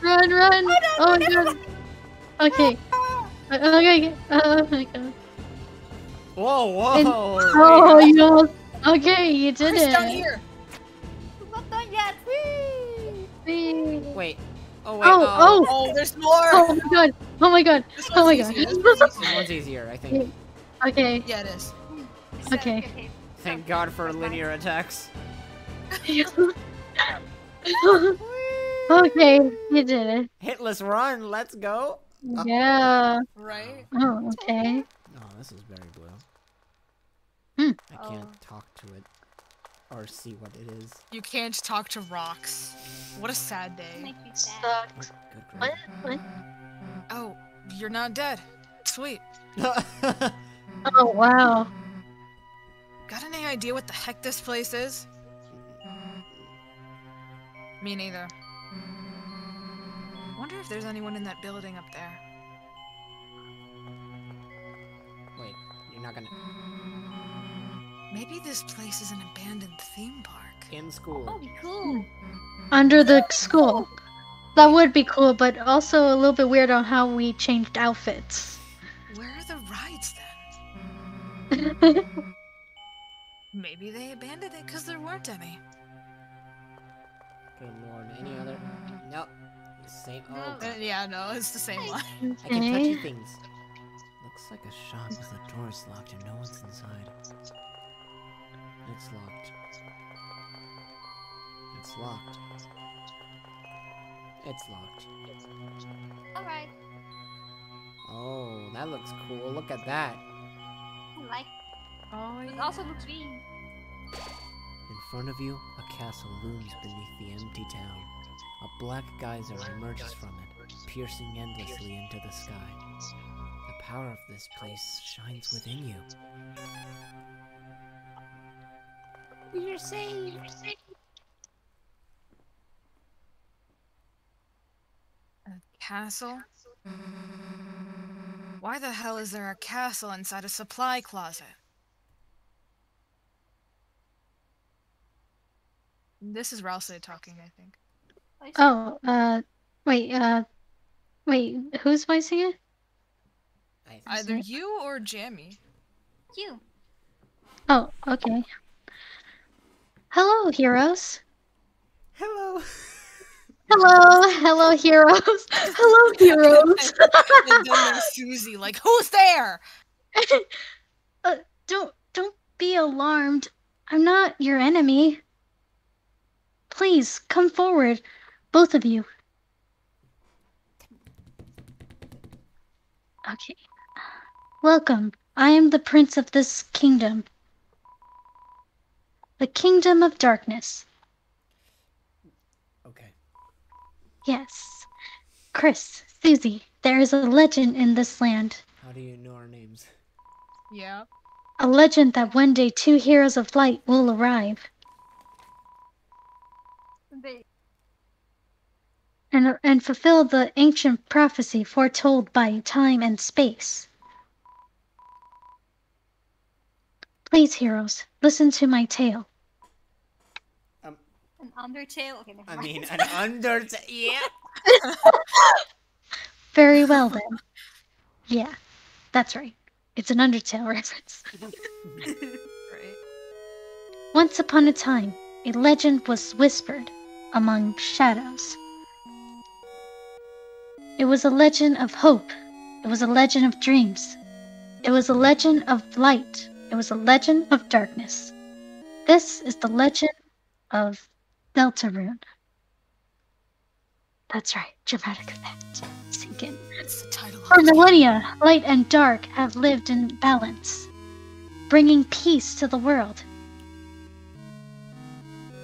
Run, run! Oh my oh, god. Ah. Uh, okay. Uh, Okay. Oh my god. Whoa, whoa. And- Oh, you almost. Okay, you did Kris it. down here. I'm not done yet. Whee! Whee. Wait. Oh wait. Oh, uh, oh, Oh, there's more. oh my god. Oh my god. Oh my god. this one's This easier. one's easier, I think. Okay. Yeah, it is. It's, Okay. okay. Thank God for linear attacks. okay, you did it. Hitless run. Let's go. Yeah. Right? Oh, okay. Oh, this is very blue. Hmm. I can't Oh. talk to it or see what it is. You can't talk to rocks. What a sad day. Make me sad. Sucks. Good What? What? Oh, you're not dead. Sweet. Oh wow. Got any idea what the heck this place is? Mm. Me neither. Wonder if there's anyone in that building up there. wait, you're not gonna. Maybe this place is an abandoned theme park. In school. Oh, be cool. Under the school. That would be cool, but also a little bit weird on how we changed outfits. Where are the rides then? Maybe they abandoned it because there weren't any. Good lord. Any other? Nope. Same. Oh, Uh, yeah, no, it's the same one. I can touch things. Looks like a shop with the door's locked and no one's inside. It's locked. It's locked. It's locked. Alright. Oh, that looks cool. Look at that. I like Oh, it. also looks green. In front of you, a castle looms beneath the empty town. A black geyser emerges from it, piercing endlessly into the sky. The power of this place shines within you. We're saved. A castle? Why the hell is there a castle inside a supply closet? This is Ralsei talking, I think. Oh, uh, wait, uh, wait, who's voicing it? Either you or Jamie. You. Oh, okay. Hello, heroes. Hello. Hello, hello, heroes. Hello, heroes. and then there's Susie, like, who's there? uh, don't, don't be alarmed. I'm not your enemy. Please come forward, both of you. Okay. Welcome. I am the prince of this kingdom. The kingdom of darkness. Okay. Yes. Kris, Susie, there is a legend in this land. How do you know our names? Yeah. A legend that one day two heroes of light will arrive They, and, and fulfill the ancient prophecy foretold by time and space. Please, heroes, listen to my tale. Um, an Undertale. Okay, never I mind. mean, an undertale. Yeah. Very well then. Yeah, that's right. It's an Undertale reference. Right. Once upon a time, a legend was whispered among shadows. It was a legend of hope. It was a legend of dreams. It was a legend of light. It was a legend of darkness. This is the legend of Deltarune. That's right, dramatic effect. Sink in. It's the title For millennia, light and dark have lived in balance, bringing peace to the world.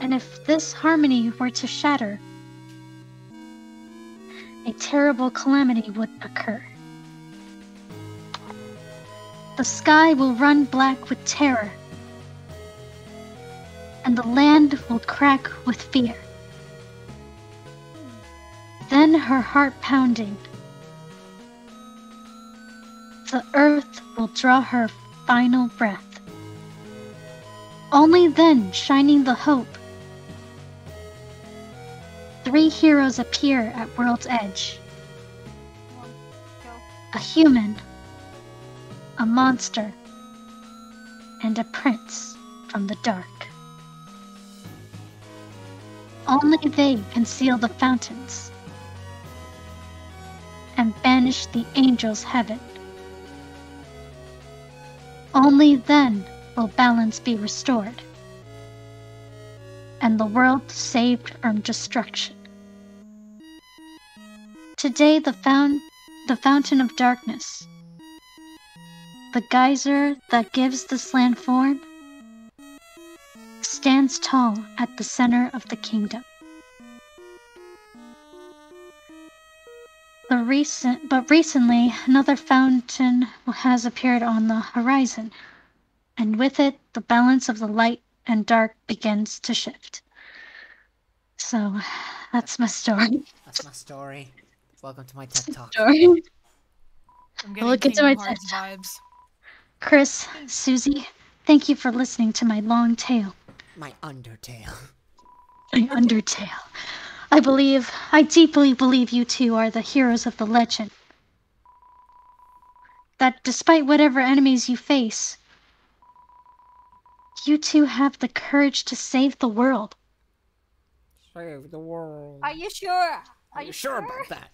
And if this harmony were to shatter, a terrible calamity would occur. The sky will run black with terror, and the land will crack with fear. Then her heart pounding, the earth will draw her final breath. Only then, shining the hope, three heroes appear at world's edge a human, a monster, and a prince from the dark. Only they can seal the fountains and banish the angels' heaven. Only then will balance be restored and the world saved from destruction. Today, the, foun- the fountain of darkness, the geyser that gives this land form, stands tall at the center of the kingdom. The recent, but recently, another fountain has appeared on the horizon, and with it, the balance of the light and dark begins to shift. So, that's my story. That's my story. Welcome to my TED Talk. story. I'm getting Look into Kingdom my Hearts TED vibes. Kris, Susie, thank you for listening to my long tale. My Undertale. My undertale. I believe, I deeply believe you two are the heroes of the legend. That despite whatever enemies you face, you two have the courage to save the world. Save the world. Are you sure? Are you sure about that?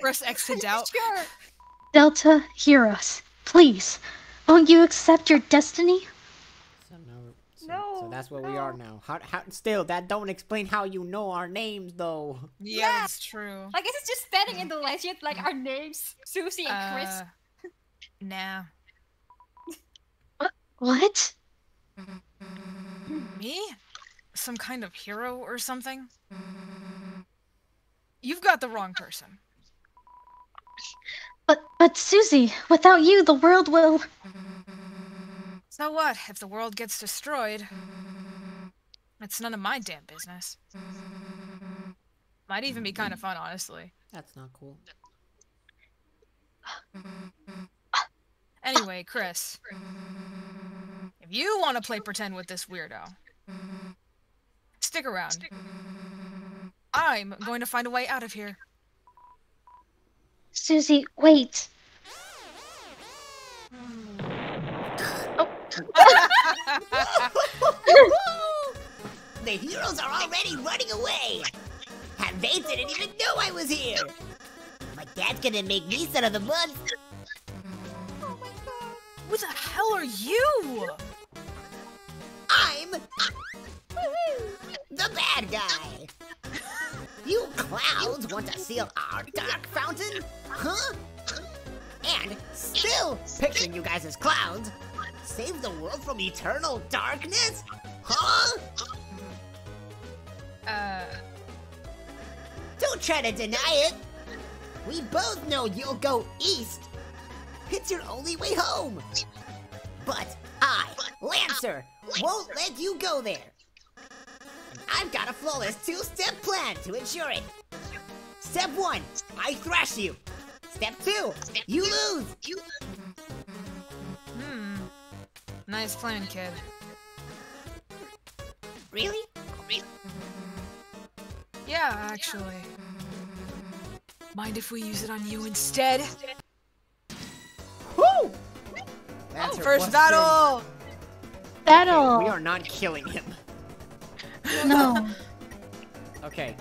Kris exits out. Sure. Delta, us, please, won't you accept your destiny? So no. So, so that's what we are now. How, how? Still, that don't explain how you know our names, though. Yeah, Yeah. that's true. I guess it's just standing in the legend, like our names, Susie and Kris. Uh, nah. What? Me? Some kind of hero or something? You've got the wrong person. But, but Susie, without you, the world will. So what? If the world gets destroyed, it's none of my damn business. Might even be kind of fun, honestly. That's not cool. Anyway, Kris. If you want to play pretend with this weirdo, stick around. I'm going to find a way out of here. Susie, wait. Oh. The heroes are already running away. And they didn't even know I was here. My dad's gonna make me son of the month. Oh my god. Who the hell are you? I'm the bad guy. You clouds want to seal our dark fountain? Huh? And still picturing you guys as clouds? save the world from eternal darkness? Huh? Uh, Don't try to deny it. We both know you'll go east. It's your only way home. But I, Lancer, won't let you go there. And I've got a flawless two-step plan to ensure it. Step one, I thrash you. Step two, you lose. hmm. Nice plan, kid. Really? Really? Yeah, actually. Mind if we use it on you instead? Woo! Lancer First busted. battle! Battle! We are not killing him. No. Okay.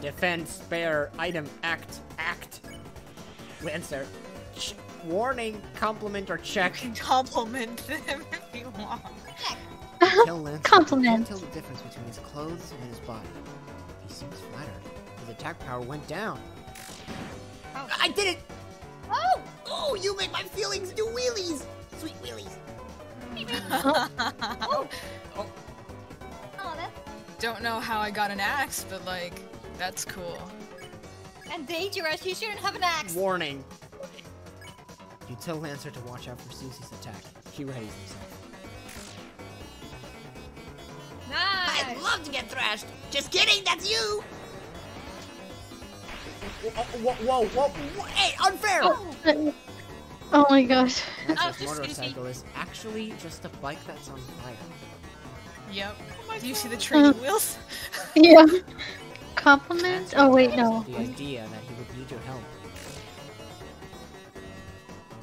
Defend, spare, item, act, act. Lancer. Ch- warning, compliment, or check. Compliment him if you want. Kill Lancer. Compliment. Can't tell the difference between his clothes and his body. He seems flattered. His attack power went down. Oh. I did it. Oh! Oh, you make my feelings do wheelies. Sweet wheelies. Oh, that's Don't know how I got an axe, but like, that's cool. and dangerous. You shouldn't have an axe. Warning. You tell Lancer to watch out for Susie's attack. He readies himself. I'd love to get thrashed. Just kidding, that's you. Whoa, whoa, whoa, whoa, whoa. Hey, unfair! Oh, oh my gosh. Lancer's oh, just motorcycle is actually just a bike that's on fire. Yep. Do you see the training wheels? Yeah. Compliment? Oh wait, no. The idea that he would need your help.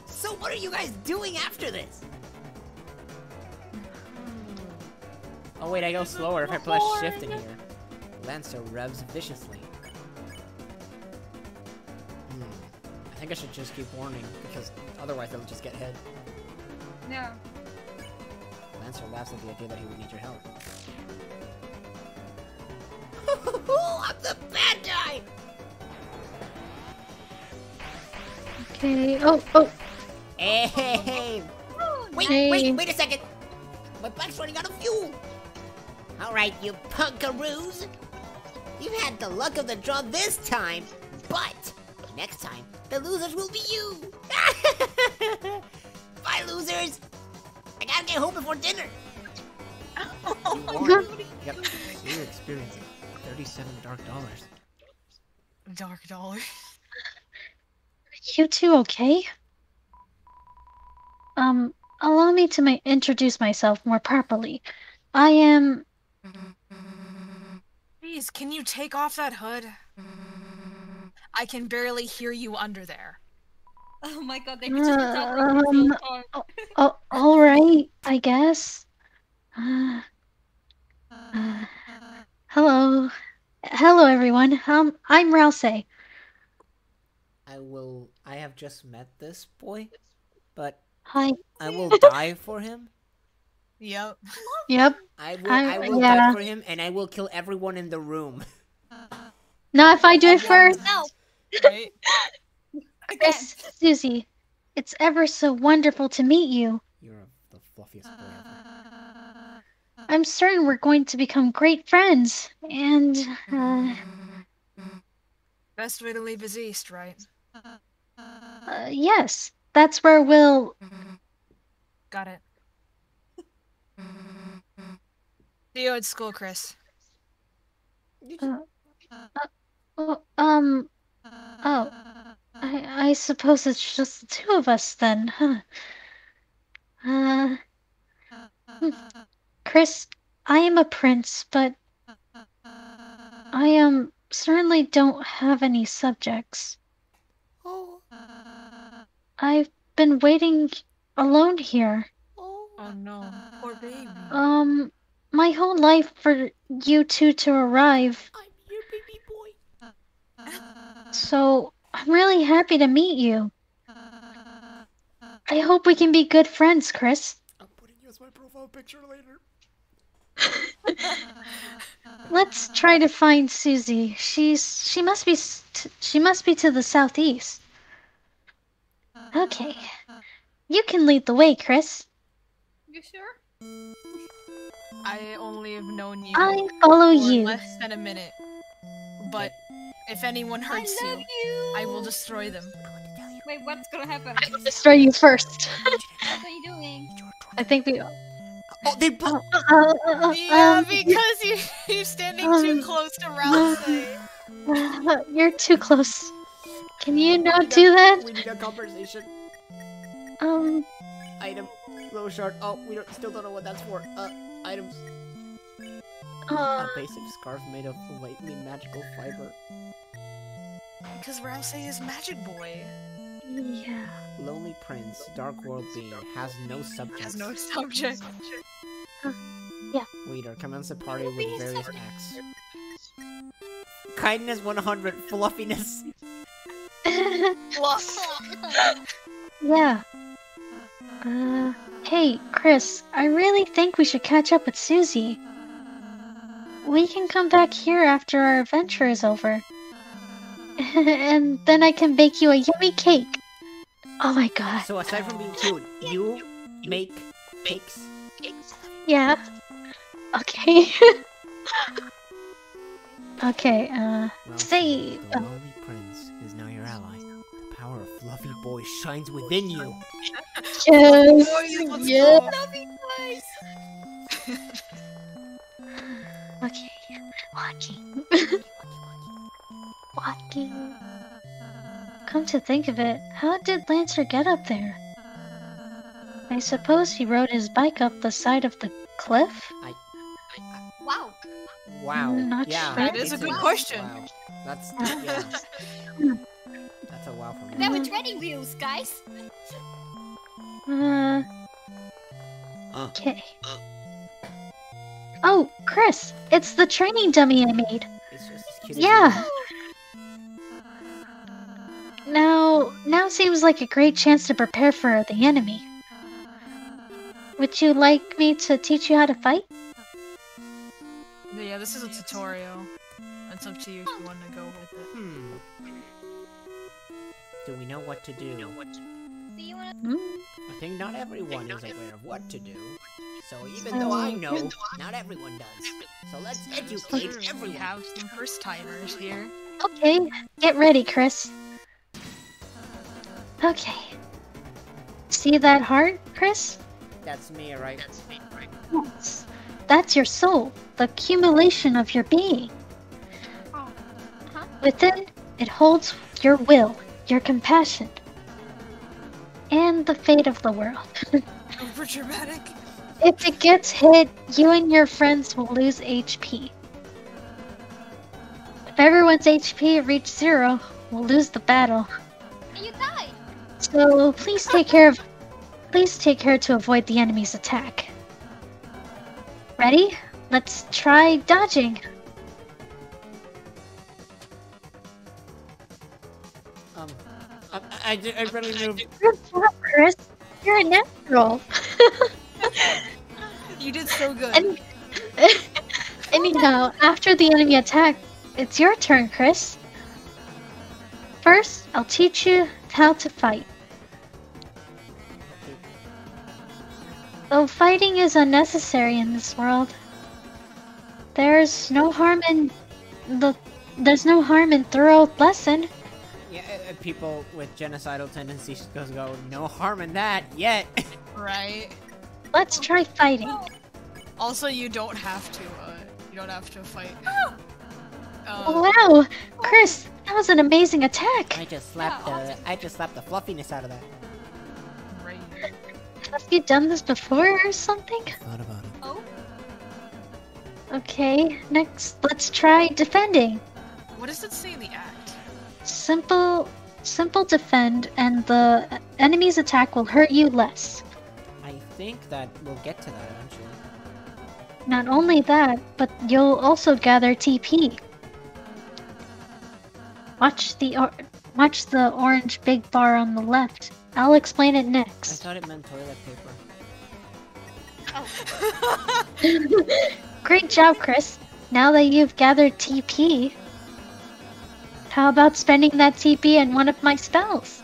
So what are you guys doing after this? Oh wait, I go slower if I press shift in here. Lancer revs viciously. Hmm. I think I should just keep warning, because otherwise they'll just get hit. No. Lancer laughs at the idea that he would need your help. I'm the bad guy. Okay. Oh, oh. Hey, hey, hey. Wait, Hey. wait, wait a second. My bike's running out of fuel. All right, you punkaroos. You had the luck of the draw this time, but next time the losers will be you. Bye, losers. I gotta get home before dinner. Yep. So you're experiencing 37 dark dollars. Dark dollar. You two okay? Um, allow me to my- introduce myself more properly. I am. Please, can you take off that hood? I can barely hear you under there. Oh my god, they just talking Um, so hard. Oh, all right, I guess. Uh, uh, hello, hello, everyone. Um, I'm Ralsei. I will. I have just met this boy, but Hi. I will die for him. Yep. Yep. I will. I- I, will yeah. die for him, and I will kill everyone in the room. Not if I do it first. No, Right? Miss Susie, it's ever so wonderful to meet you. You're the fluffiest boy ever. I'm certain we're going to become great friends, and uh, Best way to leave is east, right? uh, yes, that's where we'll. Got it. See you at school, Kris. Oh, um. Oh, I I suppose it's just the two of us then, huh? Uh, hmm. Kris, I am a prince, but I um certainly don't have any subjects. Oh, I've been waiting alone here. Oh no, poor baby. Um, my whole life for you two to arrive. I'm your baby boy. So I'm really happy to meet you. I hope we can be good friends, Kris. I'm putting you as my profile picture later. Let's try to find Susie. She's she must be s- t- she must be to the southeast. Okay. You can lead the way, Kris. you sure? I only have known you I follow for you. less than a minute. But if anyone hurts I love you, you. I will destroy them. Wait, what's gonna happen? I will destroy you first. what are you doing? I think we. Oh, they both. Uh, uh, uh, Yeah, um, because you, you're standing too um, close to Ralsei. uh, you're too close. Can you not do a- that? We need a conversation. Um. Item. Glow shard. Oh, we don't, still don't know what that's for. Uh, items. Uh, A basic scarf made of lightly magical fiber. Because Ralsei is Magic Boy. yeah. Lonely prince, dark world being, has no subjects. Has no subject. Leader, commence a party with various acts. Kindness 100, fluffiness. yeah. Uh, hey, Kris, I really think we should catch up with Susie. We can come back here after our adventure is over. and then I can bake you a yummy cake. Oh my god. So aside from being cute, you make cakes. Yeah. Okay. okay, uh, Well, say, the uh, lonely prince is now your ally. The power of fluffy boy shines within you. yes, Boys, let's yeah. go. Okay, walking. walking. Come to think of it, how did Lancer get up there? I suppose he rode his bike up the side of the cliff? Wow. Wow. Not yeah, sure. That is a it's good question. Wow. That's yeah. That's a wow for me. Now it's ready wheels, guys. Uh, Uh. okay. Oh, Kris, it's the training dummy I made. It's just as cute as Yeah. Now, now seems like a great chance to prepare for the enemy. Would you like me to teach you how to fight? Yeah, this is a tutorial. It's up to you if you want to go with it. Hmm. Do we know what to do? Do you wanna? Hmm? I think not everyone is aware of what to do. So even though I know, not everyone does. So let's educate everyone. We everyone. have some first timers here. Okay, get ready, Kris. Okay. See that heart, Kris? That's me, right? Yes. That's your soul, the accumulation of your being. Oh. Within, it holds your will, your compassion, and the fate of the world. Over dramatic. if it gets hit, you and your friends will lose HP. If everyone's HP reach zero, we'll lose the battle. You die. So please take care of please take care to avoid the enemy's attack. Ready? Let's try dodging. I, I, I really moved. Good job, Kris. You're a natural. You did so good. And anyhow, after the enemy attack, it's your turn, Kris. First, I'll teach you how to fight. Though fighting is unnecessary in this world, there's no harm in the there's no harm in thorough lesson. Yeah, people with genocidal tendencies goes go, no harm in that yet. right. Let's try fighting. Also, you don't have to. Uh, you don't have to fight. Uh, Wow, Kris, that was an amazing attack. I just slapped the, I just slapped the fluffiness out of that. right. Have you done this before or something? Thought about it. Oh, Okay, next, let's try defending. What does it say in the act? Simple, simple defend, and the enemy's attack will hurt you less. I think that we'll get to that eventually. Not only that, but you'll also gather TP. Watch the or- watch the orange big bar on the left. I'll explain it next. I thought it meant toilet paper. Oh. Great job, Kris. Now that you've gathered TP, how about spending that TP in one of my spells?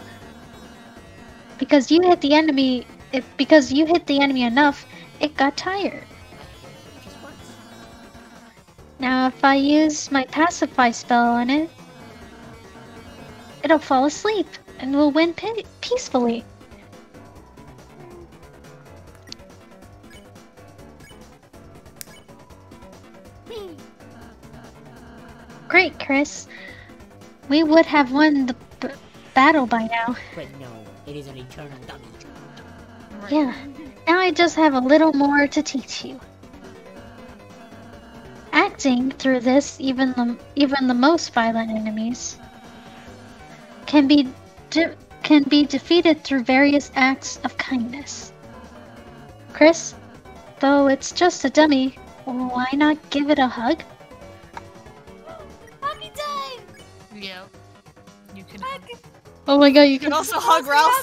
Because you hit the enemy, if because you hit the enemy enough, it got tired. Now, if I use my pacify spell on it, it'll fall asleep and we'll win pe- peacefully. Great, Kris. We would have won the battle by now. But no, it is an eternal dummy. Yeah. Now I just have a little more to teach you. Acting through this, even the even the most violent enemies can be can be defeated through various acts of kindness. Kris, though it's just a dummy, why not give it a hug? Oh my god, you You can can also hug Ralph.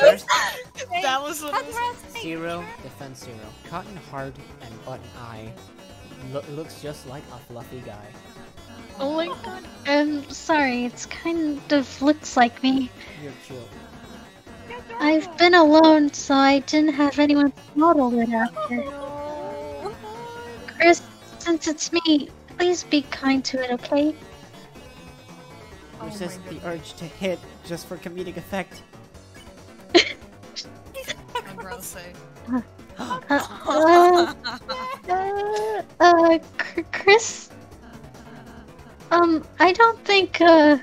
First, that was what. Hug Ralph. zero, defense zero. Cotton Hard and Button Eye lo- looks just like a fluffy guy. Oh my god. I'm sorry, it's kind of looks like me. You're cute. I've been alone, so I didn't have anyone to model it after. No. Kris, since it's me, please be kind to it, okay? Oh my Resist the urge to hit just for comedic effect. Uh, uh, uh, uh, Kris? Um, I don't think, uh,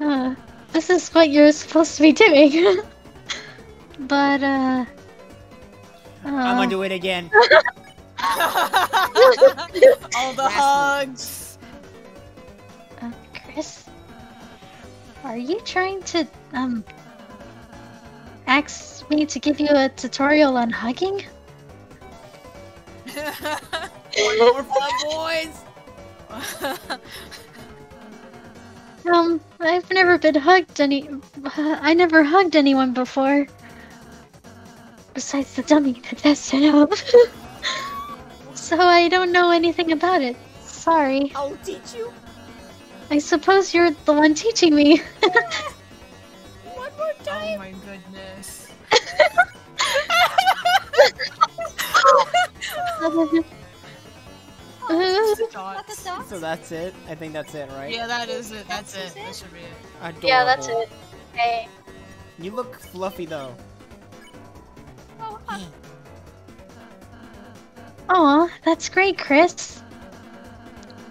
uh, this is what you're supposed to be doing. but, uh, I'm uh, gonna do it again. All the Last hugs. Are you trying to, um, ask me to give you a tutorial on hugging? One more for boys. Um, I've never been hugged any. I never hugged anyone before. Besides the dummy that messed it up. so I don't know anything about it. Sorry. I'll teach you. I suppose you're the one teaching me. One more time. Oh my goodness. Uh, What the dog? So that's it. I think that's it, right? Yeah, that is it. That's That's it. it? That should be it. Adorable. yeah, that's it. Hey. You look fluffy though. Oh, hug. Aw, that's great, Kris.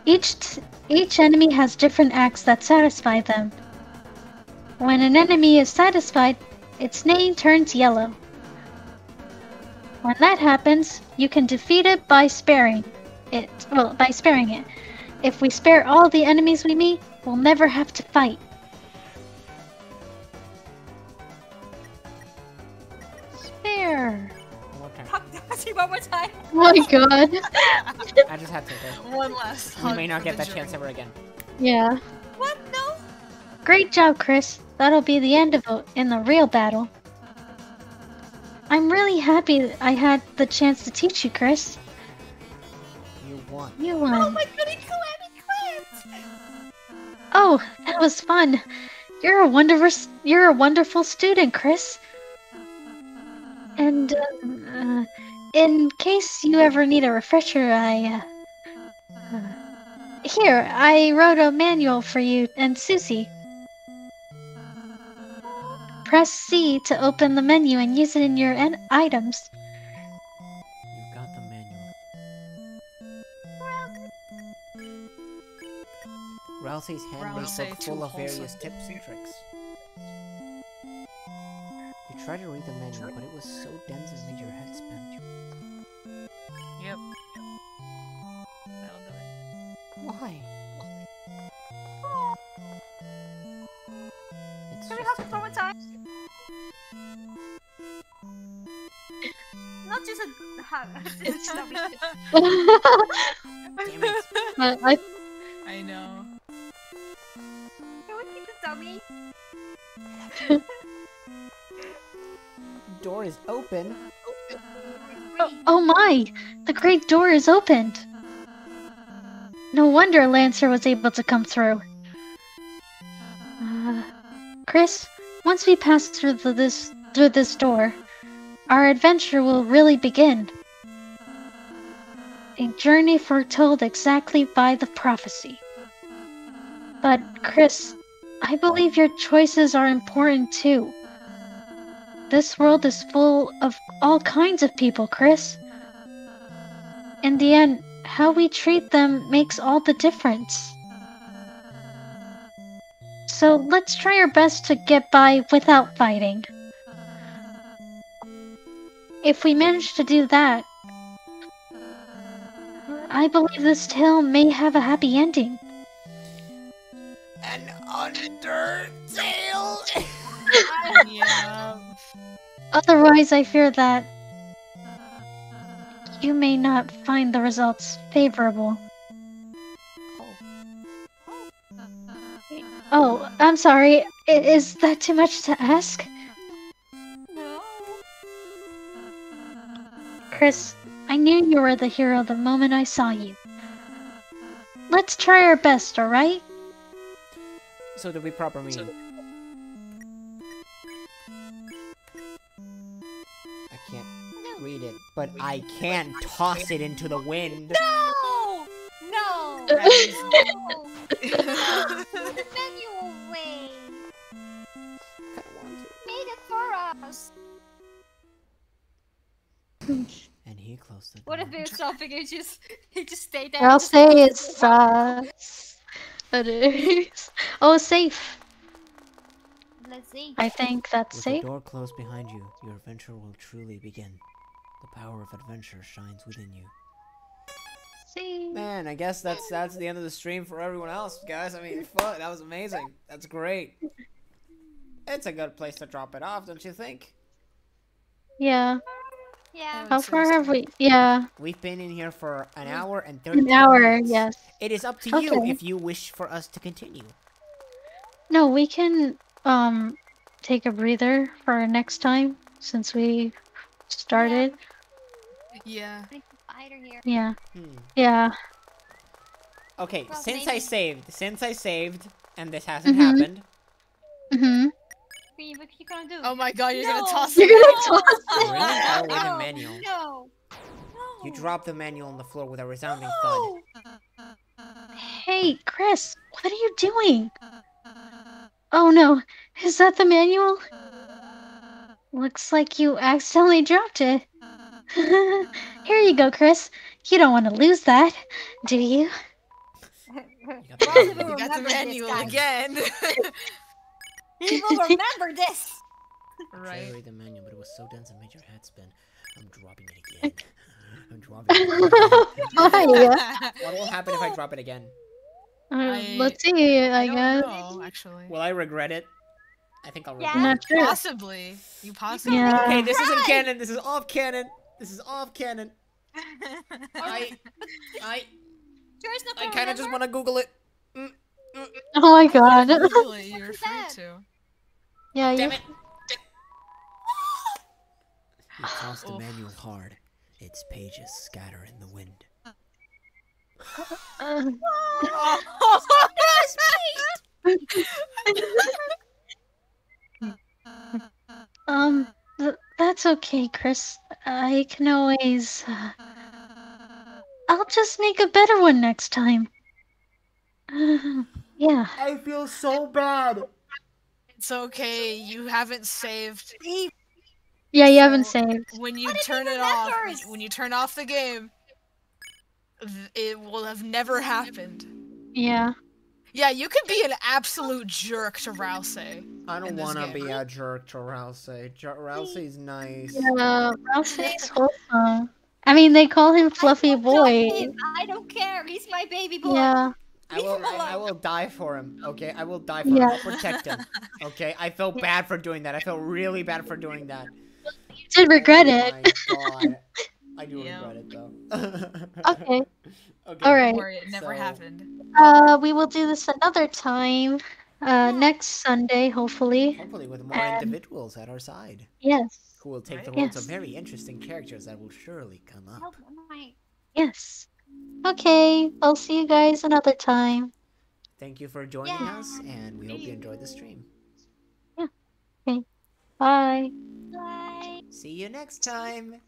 Each t- each enemy has different acts that satisfy them. When an enemy is satisfied, its name turns yellow. When that happens, you can defeat it by sparing it. Well, by sparing it. If we spare all the enemies we meet, we'll never have to fight. My god. I just had to. go. One last. You may not get the that chance ever again. Yeah. What? No. Great job, Kris. That'll be the end of it in the real battle. I'm really happy that I had the chance to teach you, Kris. You won. You won. Oh my god, he quit. He quit. Oh, that was fun. You're a wonderful, you're a wonderful student, Kris. And uh, uh, in case you ever need a refresher, I uh, uh, here I wrote a manual for you and Susie. Press C to open the menu and use it in your en- items. You got the manual. Ralsei's handmade Ralsei book full of wholesome. various tips and tricks. You tried to read the manual, but it was so dense it made your head spin. Why? It's Can we just have it one more time? Not just a hug. Stop it. Damn it. But I I know. Can we keep the dummy? Door is open. Oh, oh my! The great door is opened! No wonder Lancer was able to come through. Uh, Kris, once we pass through the, this through this door, our adventure will really begin. A journey foretold exactly by the prophecy. But Kris, I believe your choices are important too. This world is full of all kinds of people, Kris. In the end, how we treat them makes all the difference. So let's try our best to get by without fighting. If we manage to do that, I believe this tale may have a happy ending. An Undertale! yeah. Otherwise, I fear that you may not find the results favorable. Oh, I'm sorry. I- Is that too much to ask? No. Kris, I knew you were the hero the moment I saw you. Let's try our best, alright? So do we properly mean? Read it, but I can't toss it into the wind. No! No! No! the manual way! Made it for us! And he closed it. What if it's something you just you just stay there? I'll just- say it's, uh. It is. Oh, safe. Let's see. I think that's With safe. the door closed behind you, your adventure will truly begin. The power of adventure shines within you. See. Man, I guess that's that's the end of the stream for everyone else, guys. I mean, fuck, that was amazing. That's great. It's a good place to drop it off, don't you think? Yeah. Yeah. How far have we? Yeah. We've been in here for an hour and 13 An hour, minutes. yes. It is up to you if you wish for us to continue. No, we can um take a breather for next time since we started. Yeah. Big Spider here. Yeah. Hmm. Yeah. Okay, Well, since I saved, since I saved, and this hasn't Mhm. happened, Mhm. What what you gonna do? Oh my god, you're No. gonna toss You're it. gonna toss Really? Oh, wait a manual. No. no. you No. drop the manual on the floor with a resounding thud. Hey, Kris, what are you doing? Oh no, is that the manual? Looks like you accidentally dropped it. Here you go, Kris. You don't want to lose that, do you? You got the manual. You got the remember this, manual again. He will remember this. I tried right. to read the manual, but it was so dense it made your head spin. I'm dropping it again. I'm dropping it again. Why? What will happen if I drop it again? Uh, I- let's see, I, I don't guess. know, actually. Will I regret it? I think I'll Yeah. regret Not it. sure. Possibly. You possibly. Yeah. Okay, this isn't canon. This is off canon. This is off canon. I, I, There's no I kind of just want to Google it. Oh my god. Really, you're free that? to. yeah, you Damn it. You toss the manual hard. Its pages scatter in the wind. uh, um th- that's okay, Kris. I can always uh, I'll just make a better one next time. Uh, yeah. I feel so bad. It's okay. You haven't saved. Yeah, you haven't saved. When you What turn it off, when you- when you turn off the game, it will have never happened. Yeah. Yeah, you could be an absolute jerk to Ralsei. I don't want to be a jerk to Ralsei. J- Ralsei's nice. Yeah, Ralphie's wholesome. I mean, they call him Fluffy Boy. I don't care. He's my baby boy. Yeah. I will, I, I will die for him. Okay, I will die for him. I'll protect him. Okay, I felt bad for doing that. I felt really bad for doing that. You did regret Oh it. my god. I do Yeah. regret it though. Okay. okay. All right. Worry, it never So- happened. Uh, we will do this another time. Uh, next Sunday, hopefully. Hopefully, with more Um, individuals at our side, Yes. who will take the Right. roles of very interesting characters that will surely come up. Help my- Yes. Okay. I'll see you guys another time. Thank you for joining Yeah. us, and we hope you enjoyed the stream. Yeah. Okay. Bye. Bye. See you next time.